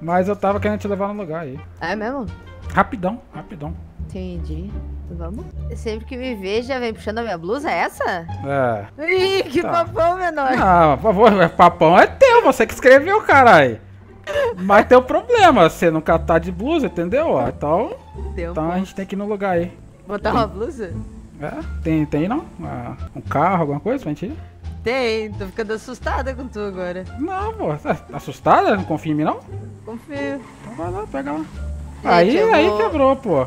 Mas eu tava querendo te levar no lugar aí. É mesmo? Rapidão, rapidão. Entendi. Vamos? Sempre que me vê, já vem puxando a minha blusa, é essa? É. Ih, que Tá. papão menor. Ah, por favor, é papão é teu, você que escreveu, caralho. Mas tem o problema, você nunca tá de blusa, entendeu? Então, Deu então a gente tem que ir no lugar aí. Botar uma blusa? É, tem, tem não? Ah, um carro, alguma coisa pra gente ir? Tem, tô ficando assustada com tu agora. Não, pô, tá assustada? Não confia em mim, não? Confio. Então vai lá, pega lá. Gente, Aí, aí vou- quebrou, pô.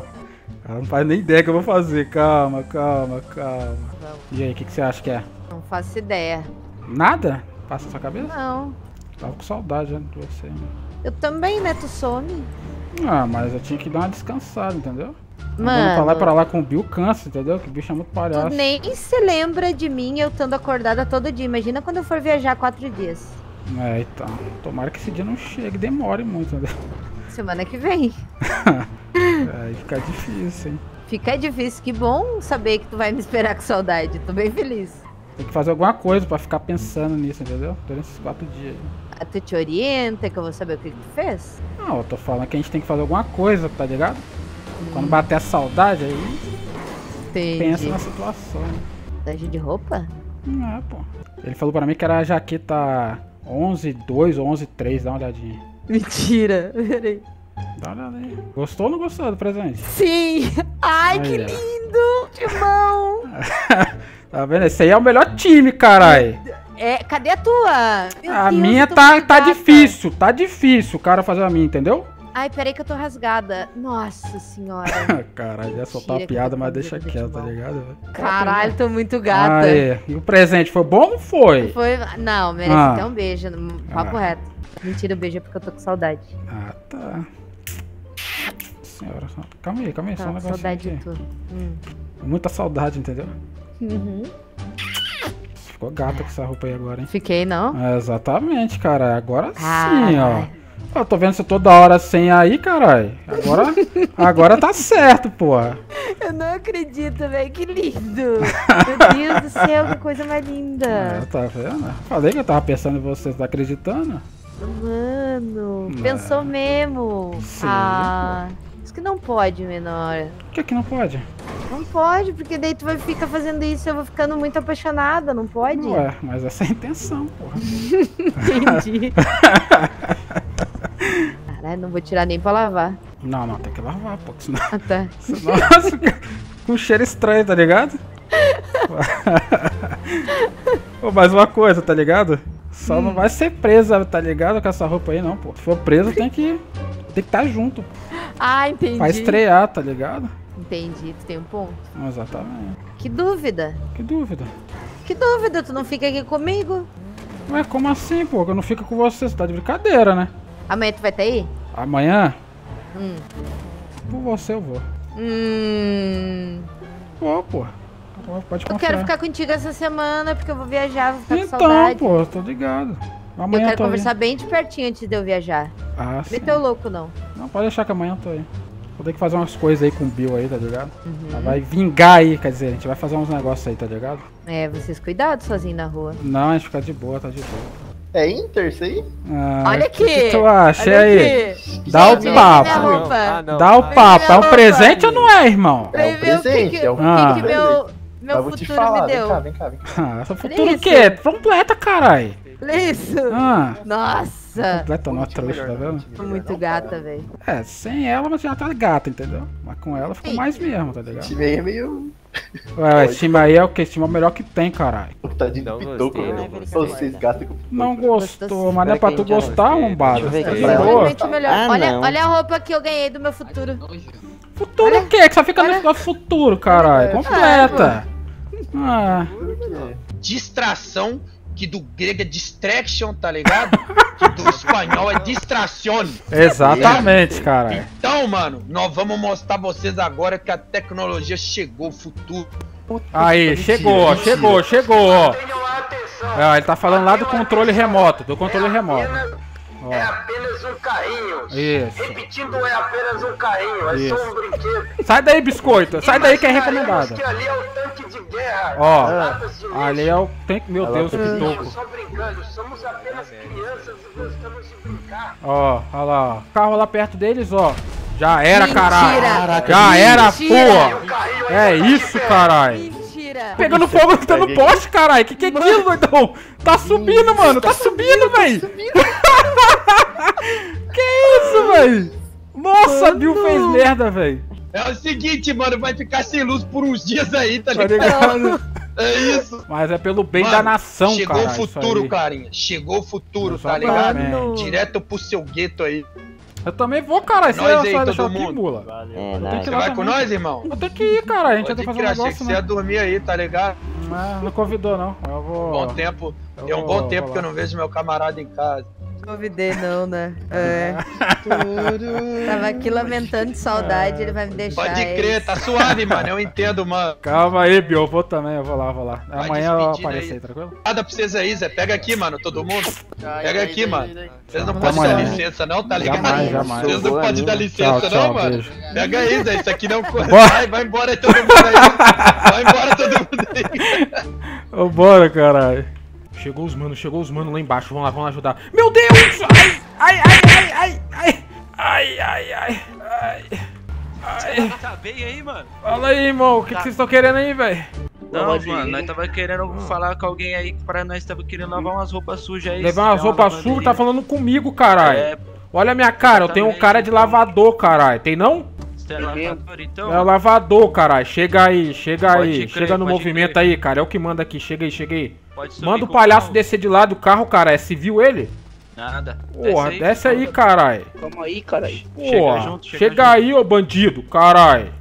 Ela não faz nem ideia que eu vou fazer. Calma, calma, calma. Vamos. E aí, o que, que você acha que é? Não faço ideia. Nada? Passa na sua cabeça? Não. Tava com saudade né, de você. né? Eu também, né? Tu some. Ah, mas eu tinha que dar uma descansada, entendeu? Mano, pra lá pra lá com o Bill cansa, entendeu? Que o bicho é muito tu palhaço. nem se lembra de mim eu estando acordada todo dia. Imagina quando eu for viajar quatro dias. É, então. Tomara que esse dia não chegue, demore muito, entendeu? Semana que vem. Aí fica difícil, hein? Fica difícil. Que bom saber que tu vai me esperar com saudade. Tô bem feliz. Tem que fazer alguma coisa pra ficar pensando nisso, entendeu? Durante esses quatro dias. Ah, Tu te orienta, que eu vou saber o que, que tu fez. Não, eu tô falando que a gente tem que fazer alguma coisa, tá ligado? Quando bater a saudade, aí Entendi. pensa na situação. Saudade de roupa? Não é, pô. Ele falou pra mim que era a jaqueta 11.2 ou 11.3, dá uma olhadinha. Mentira. Peraí. Dá uma olhada aí. Gostou ou não gostou do presente? Sim! Ai, que Aí, ó. lindo! Timão! Tá vendo? Esse aí é o melhor time, carai. É, cadê a tua? Meu A Deus, minha tá, tá difícil, tá difícil o cara fazer a minha, entendeu? Ai, peraí que eu tô rasgada. Nossa senhora. Caralho, ia soltar Mentira uma piada, mas deixa quieto, tá ligado? velho? Caralho, tô muito gata. Ah, é. E o presente foi bom ou foi? Foi. Não, merece Ah. até um beijo. Papo Ah. reto. Mentira, o beijo é porque eu tô com saudade. Ah, tá. Senhora, calma aí, calma aí, só um Tá, negocinho saudade aqui. Hum. Muita saudade, entendeu? Uhum. Ficou gata com essa roupa aí agora, hein? Fiquei, não? É, exatamente, cara. Agora sim, Caralho. ó. Eu tô vendo você toda hora sem aí, caralho. Agora, agora tá certo, porra. Eu não acredito, velho. Que lindo. Meu Deus do céu, que coisa mais É, linda. tá vendo? Falei que eu tava pensando em você, você tá acreditando? Mano, É. pensou mesmo. Sim, ah, isso que não pode, menor. Por que que não pode? Não pode, porque daí tu vai ficar fazendo isso e eu vou ficando muito apaixonada, não pode? Ué, mas essa é a intenção, porra. Entendi. Caralho, não vou tirar nem pra lavar. Não, não, tem que lavar, pô, senão, Ah, tá. senão fica com um cheiro estranho, tá ligado? Pô, mais uma coisa, tá ligado? Só Hum. não vai ser presa, tá ligado? Com essa roupa aí, não, pô. Se for preso, tem que tem que estar junto. Ah, entendi. Pra estrear, tá ligado? Entendi, tu tem um ponto. Exatamente. Que dúvida. Que dúvida. Que dúvida, tu não fica aqui comigo? Ué, como assim, pô? Eu não fico com você, você tá de brincadeira, né? Amanhã tu vai estar aí? Amanhã, Hum. por você eu vou. Hum. Vou, pô. Pode Eu quero ficar contigo essa semana porque eu vou viajar, vou ficar com Então, saudade. pô, tô ligado. eu Amanhã quero tô conversar aí. bem de pertinho antes de eu viajar. Ah, sim. Meteu louco, não. Não, pode deixar que amanhã eu tô aí. Vou ter que fazer umas coisas aí com o Bill aí, tá ligado? Uhum. Vai vingar aí, quer dizer, a gente vai fazer uns negócios aí, tá ligado? É, vocês cuidado sozinho na rua. Não, a gente fica de boa, tá de boa. É Inter isso aí? Ah, Olha o que que aqui, tu acha? Olha aí? aqui. Dá Gente, o papo. roupa. Ah, não. Dá o Vem papo. É um presente ou não é, irmão? Vem É um ver o que, presente, que, é o um que, Ah. que meu, meu futuro falar, me vem deu. cá, vem cá, vem cá. Ah, seu futuro o quê? Completa, carai. Olha isso. Ah, Nossa. Nossa. Completa trouxa, tá vendo? Tô muito gata, velho. É, sem ela você já tá gata, entendeu? Mas com ela ficou mais mesmo, tá ligado? Esse time aí é meio. Ué, ué, esse time aí é o que? Esse time é o melhor que tem, caralho. Tá de Não pitoco, velho. né? Vocês gastam com. Não Gostou mas não é pra tu gostar, arrombado. Ah, olha, olha a roupa que eu ganhei do meu futuro. Futuro o quê? Que só fica no nosso futuro, caralho. Completa. Ah, Distração, que do grego é distraction, tá ligado? que do espanhol é distração. exatamente, caralho. Então, mano, nós vamos mostrar pra vocês agora que a tecnologia chegou, o futuro. Aí, chegou, ó, chegou, chegou, ó. É, ele tá falando lá do controle remoto, do controle remoto. Ó, apenas um carrinho. isso. Repetindo, é apenas um carrinho, é Isso. só um brinquedo. Sai daí, biscoito. Sai daí que é recomendado. que ali é o tanque de guerra. Ó, ali é o. Tem... Meu Deus, que toco. Só brincando, somos apenas crianças e gostamos de brincar. Ó, olha lá, ó. Carro lá perto deles, ó. Já era, Mentira. caralho. Caraca, Já era, pô. É isso, caralho. Mentira. Pegando fogo, tá no poste, caralho. Que que é aquilo, doidão? Tá subindo, mano. Tá subindo, véi. que isso, véi? Nossa, Bill fez merda, véi. É o seguinte, mano, vai ficar sem luz por uns dias aí, tá Tá ligado? ligado? É isso. Mas é pelo bem Mano, da nação, Chegou cara. o futuro, Clarinha. Chegou o futuro, tá ligado? Direto pro seu gueto aí. Eu também vou, vai aí, só todo deixar aqui, mundo. bula. É, Eu tenho que Você ir lá vai com também. nós, irmão? Eu tenho que ir, cara. A gente vai ter que fazer um criar, achei que negócio, você ia né? dormir aí, tá ligado? Não, não convidou, não. Eu vou. Bom tempo. eu É um vou- bom tempo que eu não vejo meu camarada em casa. Convidei não, né? É. Tava aqui lamentando de saudade, ele vai me deixar. Pode é crer, tá suave, mano. Eu entendo, mano. Calma aí, Bill. Eu vou também, eu vou lá, vou lá. Vai Amanhã eu apareço aí. tranquilo? Nada pra vocês aí, Zé. Pega aqui, mano, todo mundo. Pega aqui, mano. Vocês não podem dar licença, não, tá ligado? Jamais, jamais. Vocês não podem dar licença, tchau, não, mano. beijo. Pega aí, Zé. Isso aqui não. Bora. Vai, vai embora aí, todo mundo aí. Vai embora todo mundo aí. Vambora, caralho. Chegou os manos, chegou os manos lá embaixo. Vamos lá, vamos lá ajudar. Meu Deus! Ai, ai, ai, ai, ai, ai, ai, ai, ai, ai. Tá bem aí, mano? Fala aí, irmão. O que que vocês estão querendo aí, velho? Não, mano, nós tava querendo falar com alguém aí que para nós tava querendo lavar umas roupas sujas aí. Levar umas roupas sujas, tá falando comigo, caralho. É, Olha a minha cara, eu tenho um cara de lavador, caralho. Tem não? Você é lavador, então? É o lavador, caralho. Chega aí, chega Pode aí. crer, chega no movimento crer. aí, cara. É o que manda aqui. Chega aí, chega aí. Manda o palhaço carro. descer de lá do carro, cara. É civil ele? Nada. Porra, desce aí, caralho. Calma aí, caralho. Chega Porra, junto, chega chega junto. aí, ô bandido, caralho.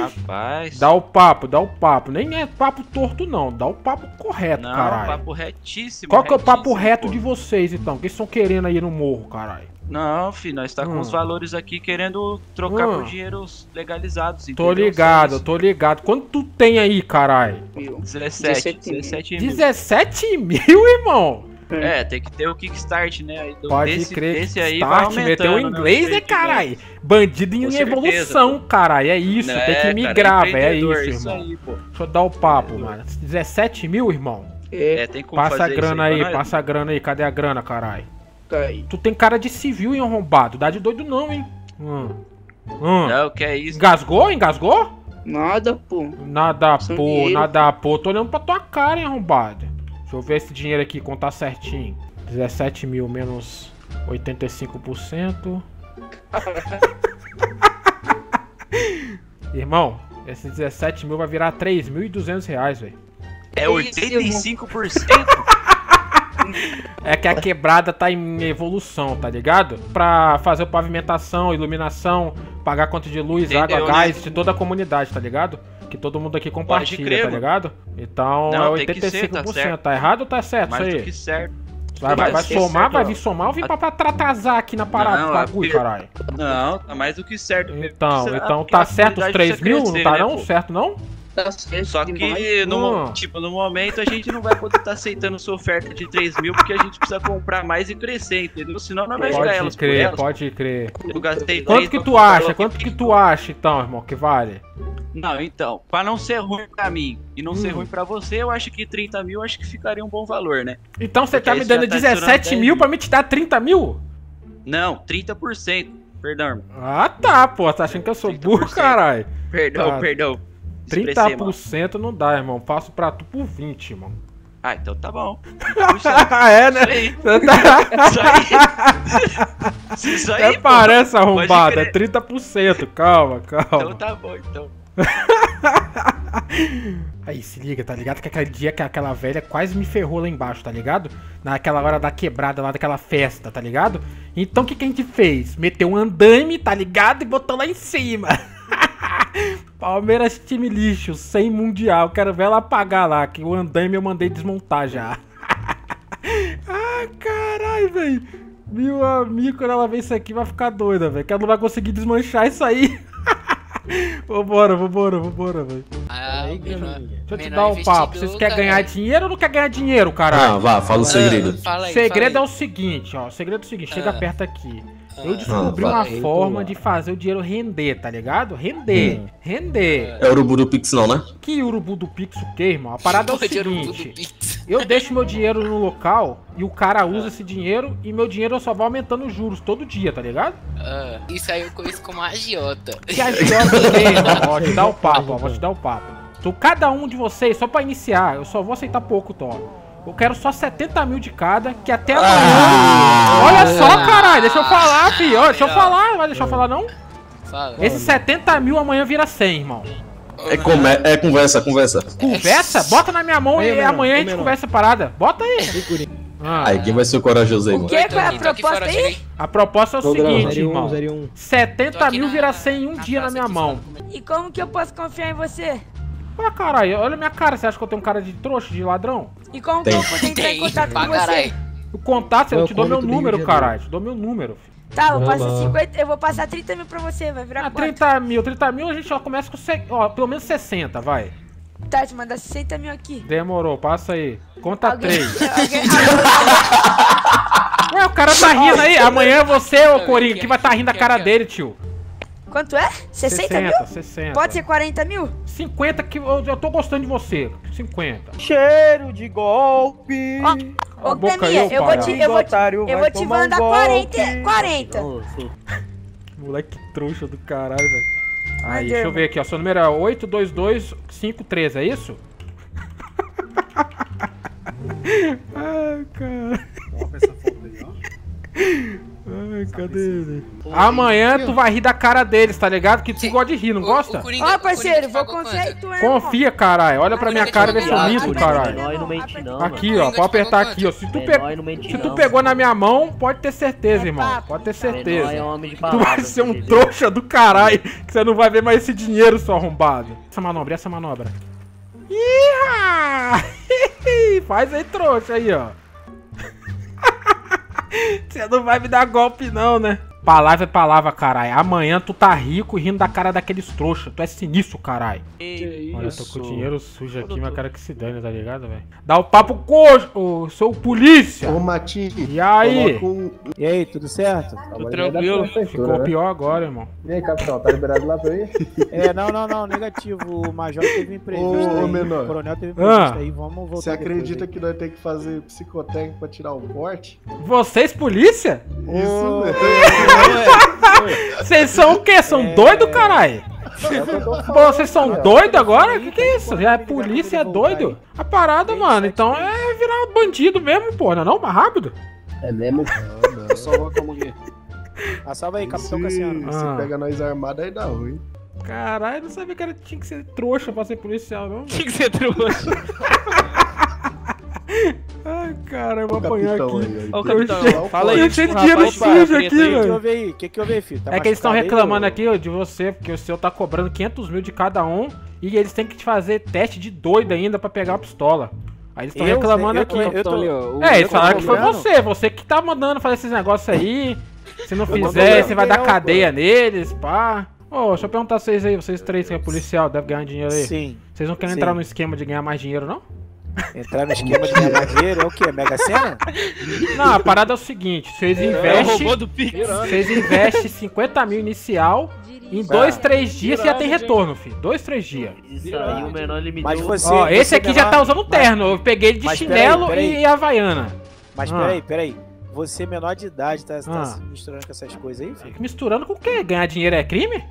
Rapaz. Dá o papo, dá o papo. Nem é papo torto, não. Dá o papo correto, Não, caralho. papo retíssimo. Qual que é o papo reto pô. de vocês, então? O que vocês estão querendo aí no morro, caralho? Não, filho, nós tá com Hum. os valores aqui querendo trocar Hum. por dinheiros legalizados. Tô entendeu? ligado, Só tô ligado. Quanto tu tem aí, caralho? isso. 17, 17 mil. 17 mil, irmão? É, tem que ter o kickstart, né? Aí do- Pode desse, crer. Desse aí vai Start, meteu aumentando, em inglês, né, né, o caralho? Bandido em Com evolução, caralho. É isso, Né, tem que migrar, velho. É isso, isso irmão. aí, pô. Deixa eu dar o papo, mano. 17 mil, irmão? É, tem como Passa a grana isso aí, nós? passa a grana aí. Cadê a grana, caralho? Aí. Tu tem cara de civil, hein, arrombado? Dá de doido não, hein? Hum. Hum. Não, que é isso. Engasgou? Engasgou? Nada, pô. Nada, São pô, dinheiro. nada, pô. Tô olhando pra tua cara, hein, arrombado. Deixa eu ver esse dinheiro aqui, contar certinho. 17 mil menos 85%. Irmão, esse 17 mil vai virar 3.200 reais, velho. É 85%? É que a quebrada tá em evolução, tá ligado? Pra fazer pavimentação, iluminação, pagar conta de luz, Entendeu, água, né? gás de toda a comunidade, tá ligado? Que todo mundo aqui compartilha, crer, tá ligado? Então Não, é tem que 85%. ser, tá tá, certo. errado ou tá certo Mais isso aí? que certo. Vai, vai, vai mais do que somar, certo, vai vir somar ou vir pra, pra atrasar aqui na parada Não, do bagulho, a- caralho? Não, tá mais do que certo. Então, então tá certo os comunidade 3 precisa mil? Não crescer, tá né, não? pô? Certo não? Tá certo Só que no, Hum. tipo, no momento a gente não vai poder estar aceitando sua oferta de 3 mil porque a gente precisa comprar mais e crescer, entendeu? Senão não vai jogar Pode elas por crer, elas. pode crer. Eu gastei Quanto que tu acha? Quanto que tu acha, então, irmão, que vale? Não, então, pra não ser ruim pra mim e não ser Hum. ruim pra você, eu acho que 30 mil acho que ficaria um bom valor, né? Então você tá me dando tá 17 adicionando mil 10 pra me te dar 30 mil? Não, 30%. Perdão, irmão. Ah tá, pô, tá achando que eu sou burro, 30%. caralho? Perdão, Ah, perdão. Expressei mal. 30% não dá, irmão. Faço pra tu por 20, irmão. Ah, então tá bom. Ah, é, né? Isso aí. Isso aí, Até pô. parece arrombado, é crer. 30%. Calma, Então calma. tá bom, então. Aí, se liga, tá ligado? Que aquele dia que aquela velha quase me ferrou lá embaixo, tá ligado? Naquela hora da quebrada lá daquela festa, tá ligado? Então o que, que a gente fez? Meteu um andaime, tá ligado? E botou lá em cima. Palmeiras time lixo, sem mundial. Quero ver ela apagar lá, que o andaime eu mandei desmontar já. ah, caralho, velho. Meu amigo, quando ela ver isso aqui, vai ficar doida, velho. Que ela não vai conseguir desmanchar isso aí. vambora, vambora, vambora, velho. Ah, Deixa eu te dar um papo. Vocês querem ganhar dinheiro ou não quer ganhar dinheiro, caralho? Ah, vá, fala o segredo. Fala aí, O segredo é fala o seguinte, ó. O segredo é o seguinte, chega Ah. perto aqui. Eu descobri Ah, uma vai. forma de fazer o dinheiro render, tá ligado? Render. Hum. Render. É urubu do Pix não, né? Que urubu do Pix o quê, irmão? A parada é o seguinte. Eu deixo meu dinheiro no local e o cara usa esse dinheiro e meu dinheiro só vai aumentando os juros todo dia, tá ligado? Ah, isso aí eu conheço como agiota. Que agiota o quê, irmão? Ó, te dar o papo, ó. Vou te dar o papo. Então, cada um de vocês, só pra iniciar, eu só vou aceitar pouco, Tó. Eu quero só 70 mil de cada, que até amanhã. Olha só, caralho, deixa eu falar, filho. Deixa eu falar, vai deixar eu falar não? Esses 70 mil amanhã vira 100, irmão. É, come- é conversa, conversa. Conversa? Bota na minha mão e menor, amanhã a gente menor. conversa a parada. Bota aí. Ah, Aí, quem vai ser o corajoso aí, O mano? que? Qual é a tô aqui proposta fora, aí? a proposta é o seguinte, Zero irmão. zero um. 70 Tô aqui mil vira 100 em um dia na minha mão. E como que eu posso confiar em você? Ué, caralho, olha minha cara. Você acha que eu tenho um cara de trouxa, de ladrão? E como Tem. que eu vou entrar em Tem, contato pra com você? O contato, eu te dou é meu número, caralho. Te dou meu número, filho. Tá, eu passo não. 50, eu vou passar 30 mil pra você, vai virar Ah, quanto? 30 mil, 30 mil a gente já começa com, ó, pelo menos 60, vai. Tá, te mandar 60 mil aqui. Demorou, passa aí. Conta Alguém- 3. alguém- Ué, o cara tá rindo aí. Amanhã é você, ô Coringa, que vai tá rindo da quer- cara quer- dele, tio. Quanto é? 60 mil? 60. Pode ser 40 mil? 50 que eu, eu tô gostando de você. 50. Cheiro de golpe. Ó, a Ô, aí, eu ô vou te, eu vou te, eu vou te um mandar golpe. 40. 40. Moleque trouxa do caralho, velho. Aí, deixa eu eu- ver aqui, ó. Seu número é 82253, é isso? Ai, cara. Ai, cadê ele? Amanhã tu vai rir da cara deles, tá ligado? Que tu Sim. gosta de rir, não O- gosta? Ó, Coringa parceiro, vou confiar em tu, irmão. Confia, caralho. Olha pra minha cara e vê se eu Ah, minto, não, caralho. Não, mano. Aqui, ó, pode apertar aqui, ó. Se tu, pe... mente Se tu pegou na minha mão, pode ter certeza, É irmão. Pode ter é certeza. Tu vai ser um trouxa do caralho, que você não vai ver mais esse dinheiro, seu arrombado. Essa manobra, essa manobra. Faz aí, trouxa, aí, ó. Você não vai me dar golpe, não, né? Palavra é palavra, caralho. Amanhã tu tá rico e rindo da cara daqueles trouxa. Tu é sinistro, caralho. Olha, eu tô com o dinheiro sujo aqui, mas quero que se dane, tá ligado, velho? Dá o papo coxo, ô, seu polícia. Ô, Matinho. E aí? um- E aí, tudo certo? Tô tranquilo. Ficou pior agora, irmão. E aí, capitão, tá liberado lá pra ir? É, não, não, não, negativo. O Major teve imprevisto Ô, aí. ô, menor. O coronel teve imprevisto Ah. aí. Vamos voltar Você acredita que nós temos que fazer psicotécnico pra tirar o porte? Vocês, polícia? Isso mesmo. Vocês são o quê? São doidos, caralho? Pô, vocês são doidos agora? O que, que é isso? Já é polícia, é doido? A parada, mano, então é virar bandido mesmo, pô, não é não? Mais rápido? É mesmo? aí. Ah, salva aí, Capitão Se, Cassiano. se Ah. pega nós armados, aí dá ruim. Caralho, não sabia que era, tinha que ser trouxa pra ser policial, não. Tinha que ser trouxa. Ai, cara, eu vou O apanhar aqui. Ô, ó. capitão, fala Eu aí. porte. cheio de dinheiro sujo aqui, aí, O que velho. houve aí? O que que houve aí, filho? Tá É que eles estão aí, reclamando aqui ó, de você, porque o seu tá cobrando 500 mil de cada um e eles têm que te fazer teste de doido ainda pra pegar a pistola. Aí eles estão Eu? reclamando Eu aqui. tô- eu tô- É, eles eu tô falaram que foi você, você que tá mandando fazer esses negócios aí. Se não fizer, você vai dar não, cadeia neles, pá. Ô, deixa eu perguntar vocês aí, vocês três que é policial, devem ganhar dinheiro aí. Sim. Vocês não querem Sim. entrar no esquema de ganhar mais dinheiro, não? Entrar no esquema de ganhar dinheiro é o quê? Mega Sena? Não, a parada é o seguinte, vocês investem. do Pix. Vocês investem 50 mil inicial, em dois, três dias você já tem retorno, filho. Dois, três dias. Isso aí, o menor me Mas você- Ó, esse você aqui já tá usando terno. Eu peguei ele de Mas peraí, chinelo peraí. e havaiana. Mas Ah. peraí, peraí. Você menor de idade tá, tá Ah. se misturando com essas coisas aí, filho? Misturando com o quê? Ganhar dinheiro é crime?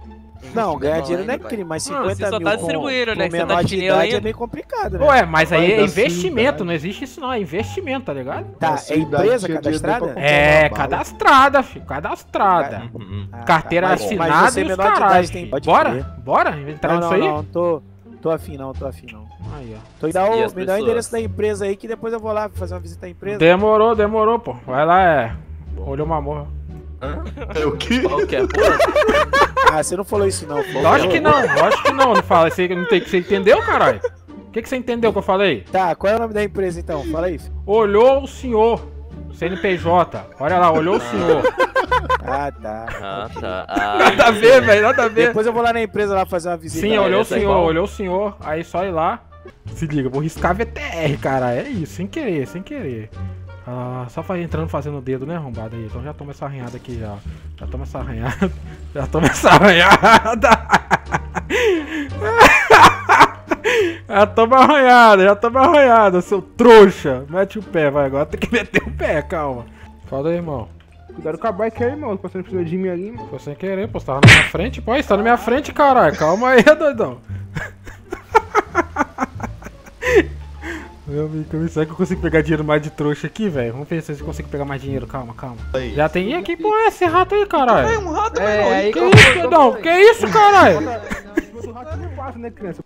Não, ganhar dinheiro não é crime, mas Mano, 50 você só mil tá com, distribuindo, né, você menor tá de idade é ainda. meio complicado, né? Ué, mas aí é investimento, não existe isso não, é investimento, tá ligado? Tá, é empresa cadastrada? É, cadastrada, filho, cadastrada. Ah, Carteira tá. Assinada mas você e os de caralho. idade tem- Bora? Bora entrar Não, nisso não, aí? não, tô, tô afim não, tô afim não. Aí, ó. Tô, dá E o, me dá o endereço da empresa aí que depois eu vou lá fazer uma visita à empresa. Demorou, demorou, pô. Vai lá, é. Olhou uma morra. É o quê? Qual que é, porra? Ah, você não falou isso não. Lógico que não, lógico que não. Não fala, você não tem que você entendeu, caralho? O que, que você entendeu que eu falei? Tá, qual é o nome da empresa então? Fala aí. filho. Olhou o senhor. CNPJ. Olha lá, olhou o senhor. Ah, tá. Ah, tá. Ah, Nada a ver, velho, nada a ver. Depois eu vou lá na empresa lá fazer uma visita. Sim, olhou o é senhor, igual? olhou o senhor. Aí só ir lá. Se liga, vou riscar VTR, cara. É isso, sem querer, sem querer. Ah, só fa- entrando fazendo o dedo, né, arrombado aí. Então já toma essa arranhada aqui já. Já toma essa arranhada. Já toma essa arranhada. Já toma arranhada, já toma arranhada, seu trouxa. Mete o pé, vai. Agora tem que meter o pé, calma. Fala aí, irmão. Cuidado com a bike aí, irmão. Você não precisa de mim ali, mano. Foi sem querer, pô. Você tava na minha frente, pô. Você tá na minha frente, caralho. Calma aí, doidão. Meu amigo, será que eu consigo pegar dinheiro mais de trouxa aqui, velho? Vamos ver se eu consigo pegar mais dinheiro. Calma, calma. Já tem. Ih, que porra é esse rato aí, caralho? É um rato, É, mano. aí que isso, doidão? Que isso, caralho? O rato não passa, né, criança?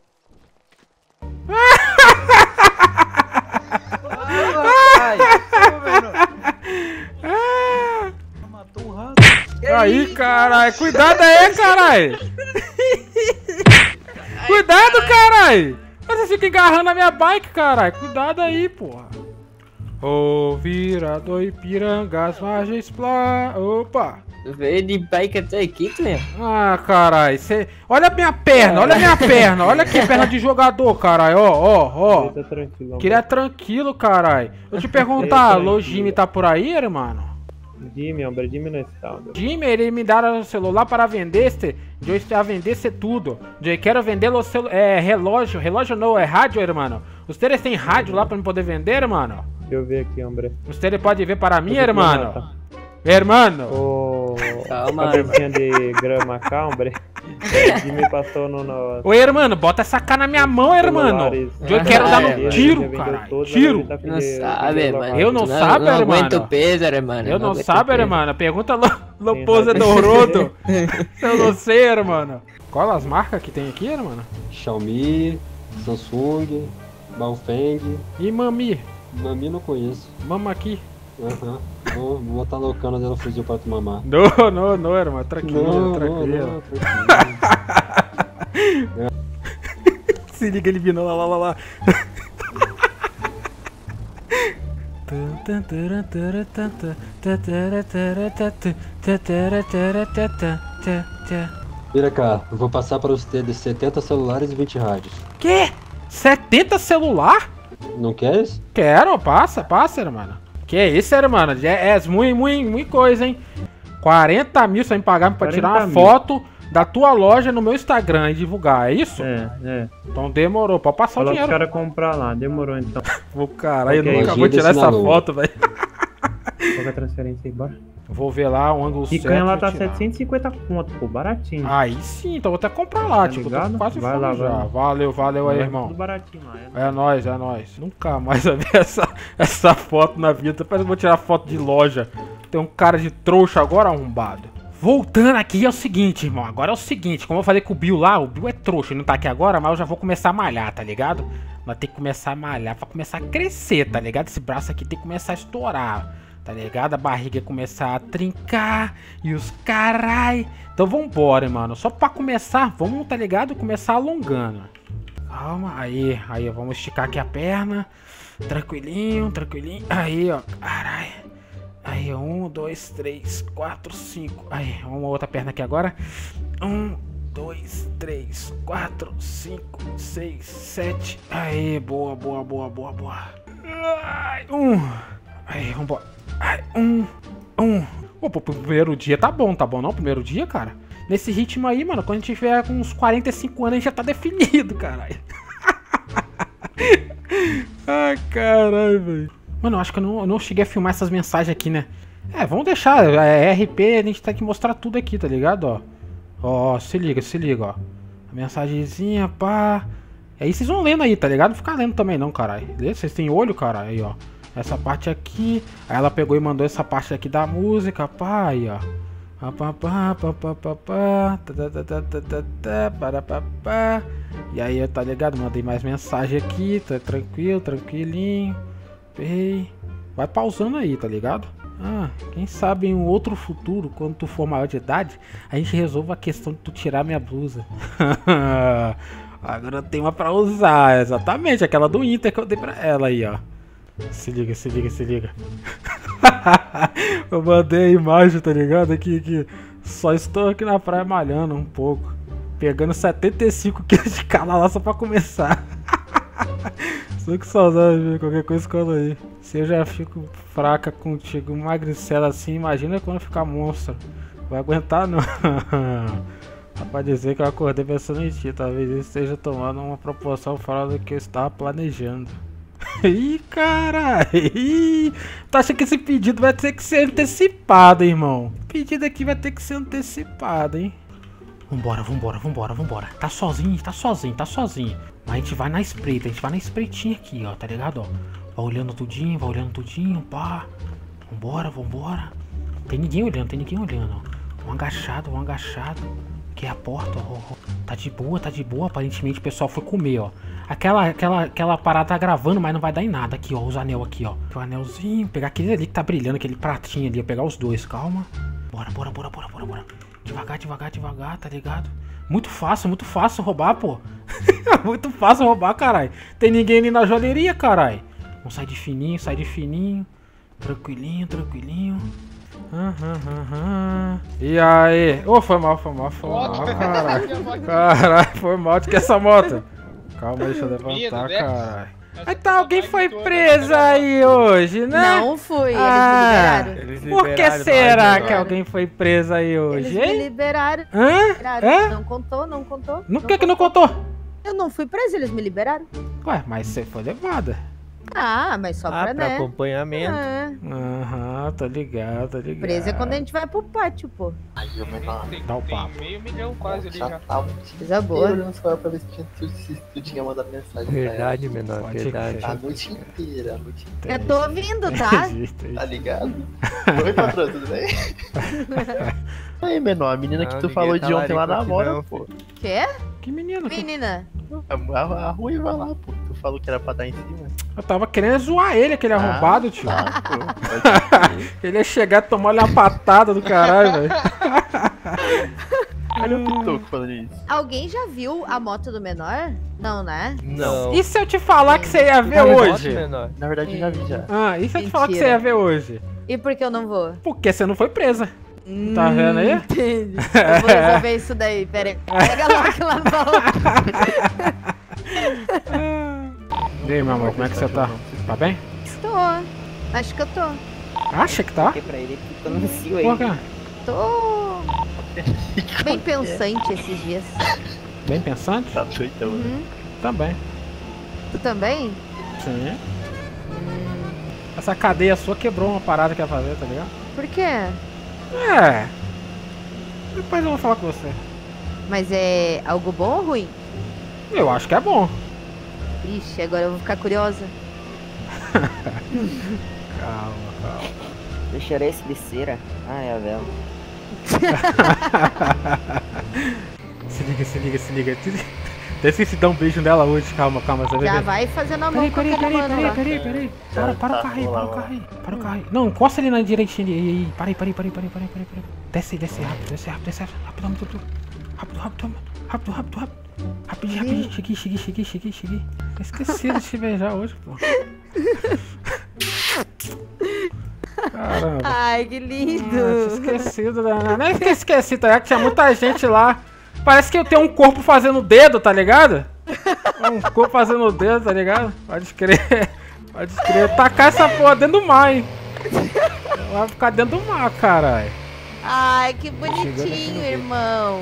Aí, caralho. Cuidado aí, caralho. Cuidado, caralho. Você fica agarrando a minha bike, caralho. Cuidado aí, porra. Ô, virador Ipiranga, as margens plá. Opa. Veio de bike até aqui, tu mesmo. Ah, caralho. Cê... Olha a minha perna, olha a minha perna. Olha aqui, perna de jogador, caralho. Ó, ó, ó. Tá tranquilo. Queria tranquilo, caralho. Eu te perguntar, Jimmy tá por aí, irmão? Jimmy, hombre, Jimmy não está, hombre. Jimmy, ele me deram o celular para vender, este. Eu estou a vender se tudo. Eu quero vender o celu é, relógio. Relógio não, é rádio, irmão. Vocês têm rádio lá para me poder vender, irmão? Deixa eu ver aqui, hombre. Você pode ver para mim, irmão? ver, Hermano. Ô, Calma. cabecinha de grama hombre. É, Jimmy passou no... no... Ô, irmão, bota essa cara na minha mão, irmão. celulares. Eu quero dar um é, tiro, cara. Tiro. tá Não sabe, mano. Eu não Tu sabe, não irmão. aguento o peso, irmão. Eu não aguento sabe, o peso. irmão. Pergunta Lo- Loposa do Rodo. Eu não sei, irmão. Qual as marcas que tem aqui, irmão? Xiaomi, Samsung, Baofeng. E Mami? Mami não conheço. Mama aqui. Aham. Vou, vou botar no cano dela fuzil pra tu mamar. Não, não, não, irmão. Tranquilo, Não, não, tranquilo. não, tranquilo. Se liga ele vindo lá, lá, lá, lá. Vira cá, eu vou passar para você de 70 celulares e 20 rádios. Que? 70 celular? Não queres? Quero, passa, passa, irmão. Que isso, irmão? É, é muito, muito, muito coisa, hein? 40 mil sem pagar pra 40 tirar uma mil. foto da tua loja no meu Instagram e divulgar, é isso? É, é. Então demorou, pode passar Fala o os dinheiro. caras comprar lá, demorou então. Vou caralho, eu nunca vou tirar essa maluco. foto, velho. Qual é a transferência aí, bora? Vou ver lá o ângulo certo. Picanha lá tá tirar. 750 conto, pô, baratinho. Aí sim, então vou até comprar lá, Tá tipo, ligado? tô quase Vai lá, já. vai. Valeu, valeu aí, Vai irmão. Tudo baratinho lá. É. É nóis, é nóis. Nunca mais vai ver essa, essa foto na vida. Parece que eu vou tirar foto de loja. Tem um cara de trouxa agora arrombado. Voltando aqui é o seguinte, irmão. Agora é o seguinte, como eu falei com o Bill lá, o Bill é trouxa, ele não tá aqui agora, mas eu já vou começar a malhar, tá ligado? Vai ter que começar a malhar pra começar a crescer, tá ligado? Esse braço aqui tem que começar a estourar, tá ligado? A barriga começar a trincar e os carai. Então vambora, mano. Só pra começar, vamos, tá ligado? Começar alongando. Calma, aí, aí, vamos esticar aqui a perna. Tranquilinho, tranquilinho. Aí, ó, caralho. Aí, um, dois, três, quatro, cinco. Aí, uma outra perna aqui agora. Um, dois, três, quatro, cinco, seis, sete. Aí, boa, boa, boa, boa, boa. Um. Aí, vambora. Ai, um, um. Pô, pro primeiro dia tá bom, tá bom não? Primeiro dia, cara? Nesse ritmo aí, mano, quando a gente tiver com uns 45 anos, a gente já tá definido, caralho. Ai, caralho, velho. Mano, eu acho que eu não, eu não cheguei a filmar essas mensagens aqui, né? É, vamos deixar. É RP, a gente tem que mostrar tudo aqui, tá ligado? Ó. Ó, se liga, se liga, ó. A mensagenzinha, pá. Aí vocês vão lendo aí, tá ligado? Não ficar lendo também não, caralho. Vocês têm olho, cara? Aí, ó. Essa parte aqui. Aí ela pegou e mandou essa parte aqui da música, pá, aí, ó. E aí, tá ligado? Mandei mais mensagem aqui, tá tranquilo, tranquilinho. Ei. Vai pausando aí, tá ligado? Ah, quem sabe em um outro futuro, quando tu for maior de idade, a gente resolva a questão de tu tirar minha blusa. Agora tem uma pra usar, exatamente, aquela do Inter que eu dei pra ela aí, ó. Se liga, se liga, se liga. eu mandei a imagem, tá ligado? Aqui, aqui. Só estou aqui na praia malhando um pouco. Pegando 75 quilos de cala lá só pra começar. Só que saudade, viu? qualquer coisa cola aí. Se eu já fico fraca contigo, magricela assim, imagina quando ficar monstro. Vai aguentar não. Dá pra dizer que eu acordei pensando em ti, talvez isso esteja tomando uma proporção fora do que eu estava planejando. Ih, caralho! Tu acha que esse pedido vai ter que ser antecipado, irmão? Pedido aqui vai ter que ser antecipado, hein? Vambora, vambora, vambora, vambora. Tá sozinho, tá sozinho, tá sozinho. Mas a gente vai na espreita, a gente vai na espreitinha aqui, ó, tá ligado, ó. Vai olhando tudinho, vai olhando tudinho, pá. Vambora, vambora. Tem ninguém olhando, tem ninguém olhando, ó. Um agachado, um agachado. Que é a porta, ó, ó. Tá de boa, tá de boa. Aparentemente o pessoal foi comer, ó. Aquela, aquela, aquela parada tá gravando, mas não vai dar em nada. Aqui, ó, os anel aqui, ó. O anelzinho, pegar aquele ali que tá brilhando, aquele pratinho ali, ó. Pegar os dois, calma. Bora, bora, bora, bora, bora, bora. Devagar, devagar, devagar, tá ligado? Muito fácil, muito fácil roubar, pô. muito fácil roubar, caralho. Tem ninguém ali na joalheria, caralho. Vamos sair de fininho, sai de fininho. Tranquilinho, tranquilinho. Aham, aham. E aí? Ô, foi mal, foi mal, foi mal, caralho. Caralho, foi mal de que essa moto. Calma, deixa eu levantar, caralho. Então alguém foi preso aí hoje, né? Não fui, eles Ah, me liberaram. Por que liberaram será que alguém foi preso aí Eles hoje, me hein? liberaram. Hã? liberaram. Hã? Não contou, não contou. No que que não contou? Eu não fui preso, eles me liberaram. Ué, mas você foi levada. Ah, mas só Ah, pra, pra né? acompanhamento. É. Aham, tô ligado, tô ligado. Preso é quando a gente vai pro pátio, pô. Aí eu menor. Dá o papo. Meio milhão quase ali Já já. tava Coisa boa. olhando só pra ver se, tinha, se, se tu tinha mandado mensagem. pra. Verdade, menor, Pode verdade. A noite inteira, a noite inteira. Eu tô ouvindo, tá? Tá ligado? Oi, patrão, tudo bem? Aí, menor, a menina que Não, tu ninguém falou tá de ontem lá na não, pô. Quê? Que menino? que- Menina. A, a, a ruiva lá, pô. Tu falou que era pra dar em cima. Eu tava querendo zoar ele, aquele arrombado, tio. Tá, pô. Ele ia chegar e tomar uma patada do caralho, velho. Olha o Pitoco falando isso. Alguém já viu a moto do menor? Não, né? Não. E se eu te falar que você ia ver hoje? menor. Na verdade, eu já vi já. Ah, e se eu te falar que você ia ver hoje? E por que eu não vou? Porque você não foi presa. Tá vendo aí? Entendi. Eu vou resolver isso daí, pera aí. Pega logo que lá. E aí, meu amor, como é que você tá? Tá bem? Tô. Acho que eu tô. Acha que tá? Fiquei pra ele aí. Quê? Tô. Bem pensante esses dias. Bem pensante? Tá doidão, né? Uhum. Também. Tu também? Sim. Essa cadeia sua quebrou uma parada que ia fazer, tá ligado? Por quê? É. Depois eu vou falar com você. Mas é algo bom ou ruim? Eu acho que é bom. Ixi, agora eu vou ficar curiosa. Calma, calma. Eu chorei esse de cera. Ai, a vela. se liga, se liga, se liga. Até esqueci de dar um beijo nela hoje. Calma, calma. Você Já vai fazendo a mão peraí, peraí, peraí, peraí, peraí, peraí. Para, para tá o carro aí, para o carro aí. Para o carro aí. Não, encosta ali na direitinha ali. Aí, para aí, para aí, para aí, para aí, para aí. Desce, desce rápido, desce rápido, desce rápido. Rápido, rápido, rápido, rápido, rápido, rápido. Rapidinho, rapidinho. Cheguei, cheguei, cheguei, cheguei, cheguei. Tá esqueci de te beijar hoje, pô. Caramba. Ai, que lindo. Ah, tá é esquecido, né? Nem esqueci, tá? Que tinha muita gente lá. Parece que eu tenho um corpo fazendo dedo, tá ligado? Um corpo fazendo dedo, tá ligado? Pode crer. Pode crer. Tacar essa porra dentro do mar, hein? Vai ficar dentro do mar, caralho. Ai, que bonitinho, irmão.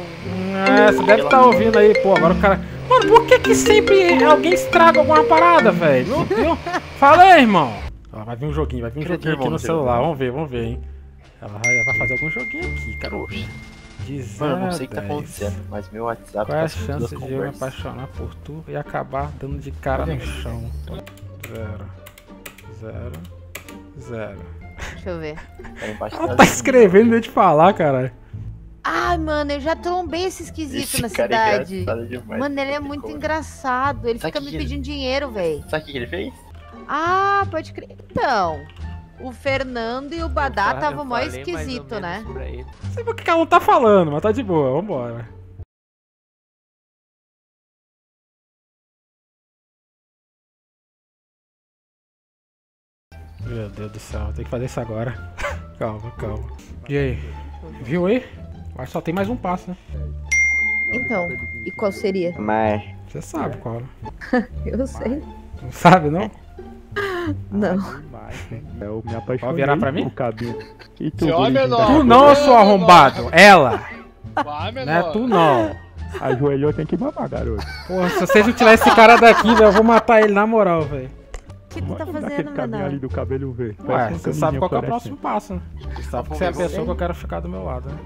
É, você deve estar ouvindo aí, pô. Agora o cara. Mano, por que que sempre alguém estraga alguma parada, velho? Meu Deus. Fala aí, irmão. Ó, vai vir um joguinho, vai vir um joguinho aqui no celular. Vamos ver, vamos ver, hein? Ela vai, vai fazer algum joguinho aqui, cara. De Mano, eu não sei o que tá a acontecendo, mas meu WhatsApp Qual é a tá subindo chance de eu me apaixonar por tu e acabar dando de cara no chão? Zero. Zero. Zero. Deixa eu ver. Tá Ela tá escrevendo de falar, caralho. Ai, mano, eu já trombei esse esquisito Esse na cara é cidade. demais, mano, ele é muito como. engraçado. Ele Sabe fica me que ele- pedindo dinheiro, velho. Sabe o que que ele fez? Ah, pode crer. Então, o Fernando e o Badá estavam mó esquisito, né? Não sei por que ela não tá falando, mas tá de boa, vambora. Meu Deus do céu, tem que fazer isso agora. calma, calma. E aí? Viu aí? Acho que só tem mais um passo, né? Então, e qual seria? Mas. Você sabe qual? Eu sei. Não sabe, não? Não. Eu me apaixonei Pode virar pra mim? por cabelo. E tu, Você olha, gurizinho menor. Tu não, seu arrombado! Ela! Vai, Não é menor. tu não! Ajoelhou, tem que mamar, garoto. Porra, se vocês não tirarem esse cara daqui, velho, eu vou matar ele na moral, velho. O que tu tá fazendo, menor? ali do cabelo. Ué, você sabe qual que é o próximo passo, né? Você sabe que você é a ver. pessoa que eu quero ficar do meu lado, né?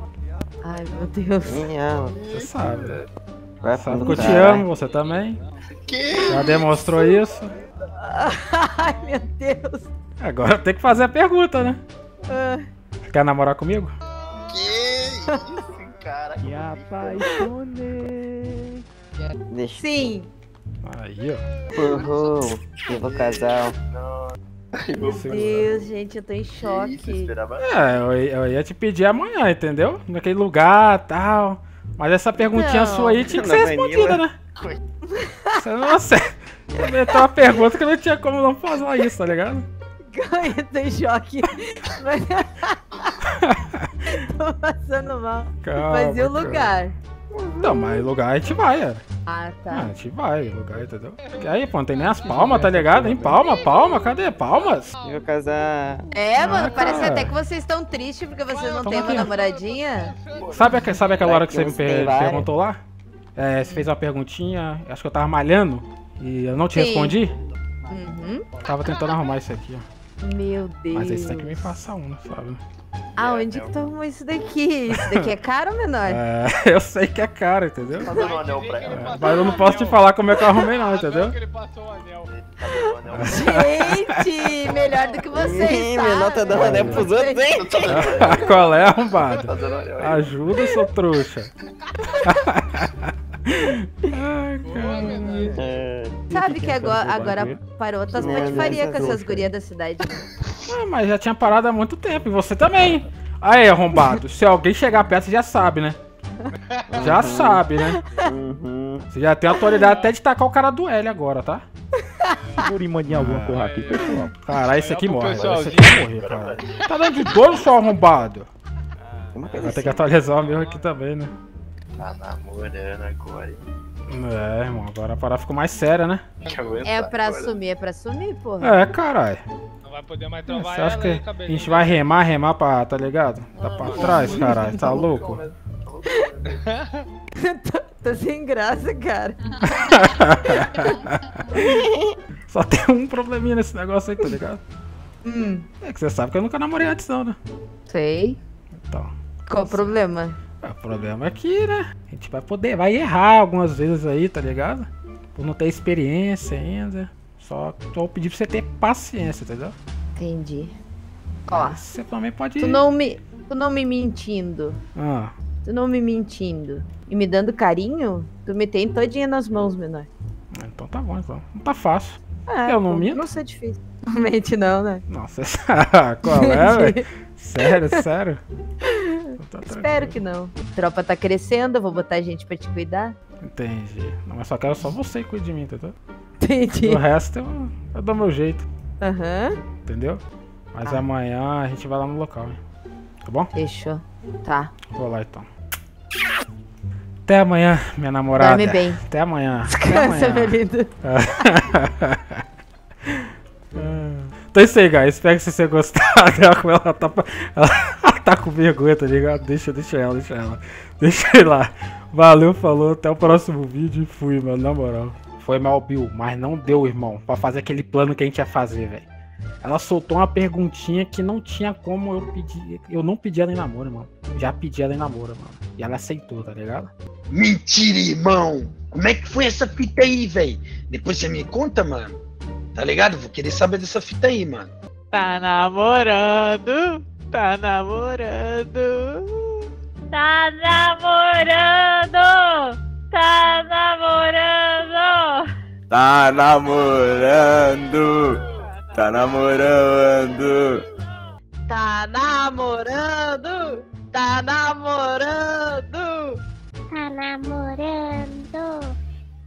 Ai, meu Deus. Você sabe. né? Vai Sabe que eu te amo, você também. Que? Já demonstrou isso. Ai, meu Deus. Agora tem que fazer a pergunta, né? Ah, Quer namorar comigo? Que isso, cara? Me apaixonei. Deixa. Sim. Aí, ó. Uhul. Viva o casal. Meu Deus, gente, eu tô em Isso, choque. esperava. É, eu, ia- eu ia te pedir amanhã, entendeu? Naquele lugar tal. Mas essa perguntinha Não. sua aí tinha que Na ser respondida, né? Você não você. Meteu uma pergunta que não tinha como não fazer isso, tá ligado? Eu tô em choque. Mas... tô passando mal. Calma, Mas e o lugar? Não, mas lugar a gente vai, é. Ah, Ah, tá. a gente vai, lugar, entendeu? E aí, pô, não tem nem as palmas, tá ligado? Hein? Palma, palma, cadê? Palmas? O casal. É, mano, Ah, parece cara. até que vocês estão tristes porque vocês não têm uma namoradinha. Sabe, sabe aquela hora que você me per- tem perguntou lá? É, você fez uma perguntinha, acho que eu tava malhando e eu não te Sim. respondi? Uhum. Tava tentando arrumar isso aqui, ó. Meu Deus. Mas tem que me passar um, né, sabe? Ah, onde que tu arrumou isso daqui? Isso daqui é caro ou menor? É, eu sei que é caro, entendeu? Tá dando um anel pra ela. É, mas eu não posso te falar como é que eu arrumei não, entendeu? Que ele passou o anel. Tá Gente, melhor do que vocês, Ih, tá? menor tá dando anel pros outros, hein? Qual é, arrombado? Ajuda, seu trouxa. Ai, caralho. É, Sabe que agora, agora parou tuas Não, patifaria não, com essas gurias da cidade. Ah, mas já tinha parado há muito tempo, e você também. Aí, arrombado, se alguém chegar perto, você já sabe, né? Já sabe, né? Uhum. Você já tem autoridade até de tacar o cara do L agora, tá? Segura e mande alguma porra aqui, pessoal. Caralho, esse aqui morre. Esse aqui vai morrer, cara. Tá dando de dor, seu arrombado? Vai ter que assim. atualizar o meu aqui também, né? Tá namorando agora. hein? É, irmão, agora a parada ficou mais séria, né? É pra agora. assumir, é pra assumir, porra. É, caralho. Não vai poder mais trovar Você acha ela que aí, a gente vai remar, remar pra, tá ligado? Tá pra trás, caralho, tá louco? tô, tô sem graça, cara. Só tem um probleminha nesse negócio aí, tá ligado? Hum, É que você sabe que eu nunca namorei antes não, né? sei. Então, Qual o problema? O problema é que, né? A gente vai poder, vai errar algumas vezes aí, tá ligado? Por não ter experiência ainda. Só tô pedindo pra você ter paciência, entendeu? Entendi. Ó, Você também pode. tu não me. Tu não me mentindo. Ah, Tu não me mentindo. E me dando carinho, tu me tem todinha nas mãos, menor. então tá bom, então. Não tá fácil. É, Eu não minto? Não sei difícil. Não mente não, né? Nossa, qual é, velho? Sério, sério? Então tá Espero que não. Tropa tá crescendo, eu vou botar gente pra te cuidar. Entendi. Não, mas só quero só você que cuide de mim, entendeu? Entendi. O resto eu, eu dou meu jeito, Aham. entendeu? Mas Ah. amanhã a gente vai lá no local, hein? Tá bom? Fechou. Tá. Vou lá então. Até amanhã, minha namorada. Dorme bem. Até amanhã. Descansa, meu lindo. Então é isso aí, guys. Espero que vocês tenham gostado. Ela, como ela, tá, ela tá com vergonha, tá ligado? Deixa, deixa ela, deixa ela. Deixa ele lá. Valeu, falou. Até o próximo vídeo e fui, mano. Na moral. Foi mal, Bill, mas não deu, irmão. Pra fazer aquele plano que a gente ia fazer, velho. Ela soltou uma perguntinha que não tinha como eu pedir. Eu não pedi ela em namoro, mano. Já pedi ela em namoro, mano. E ela aceitou, tá ligado? Mentira, irmão! Como é que foi essa fita aí, velho? Depois você me conta, mano. Tá ligado? Vou querer saber dessa fita aí, mano. Tá namorando, tá namorando. Tá namorando, tá namorando. Tá namorando. Tá namorando. Tá namorando, tá namorando. Tá namorando,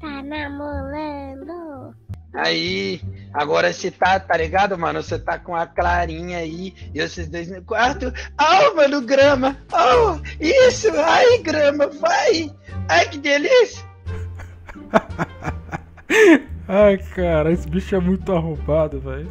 tá namorando. Aí, agora você tá, tá ligado, mano? Você tá com a Clarinha aí e vocês dois no quarto. Ah, mano, grama! Oh, isso! Ai, grama, vai! Ai, que delícia! Ai, cara, esse bicho é muito arrombado, velho.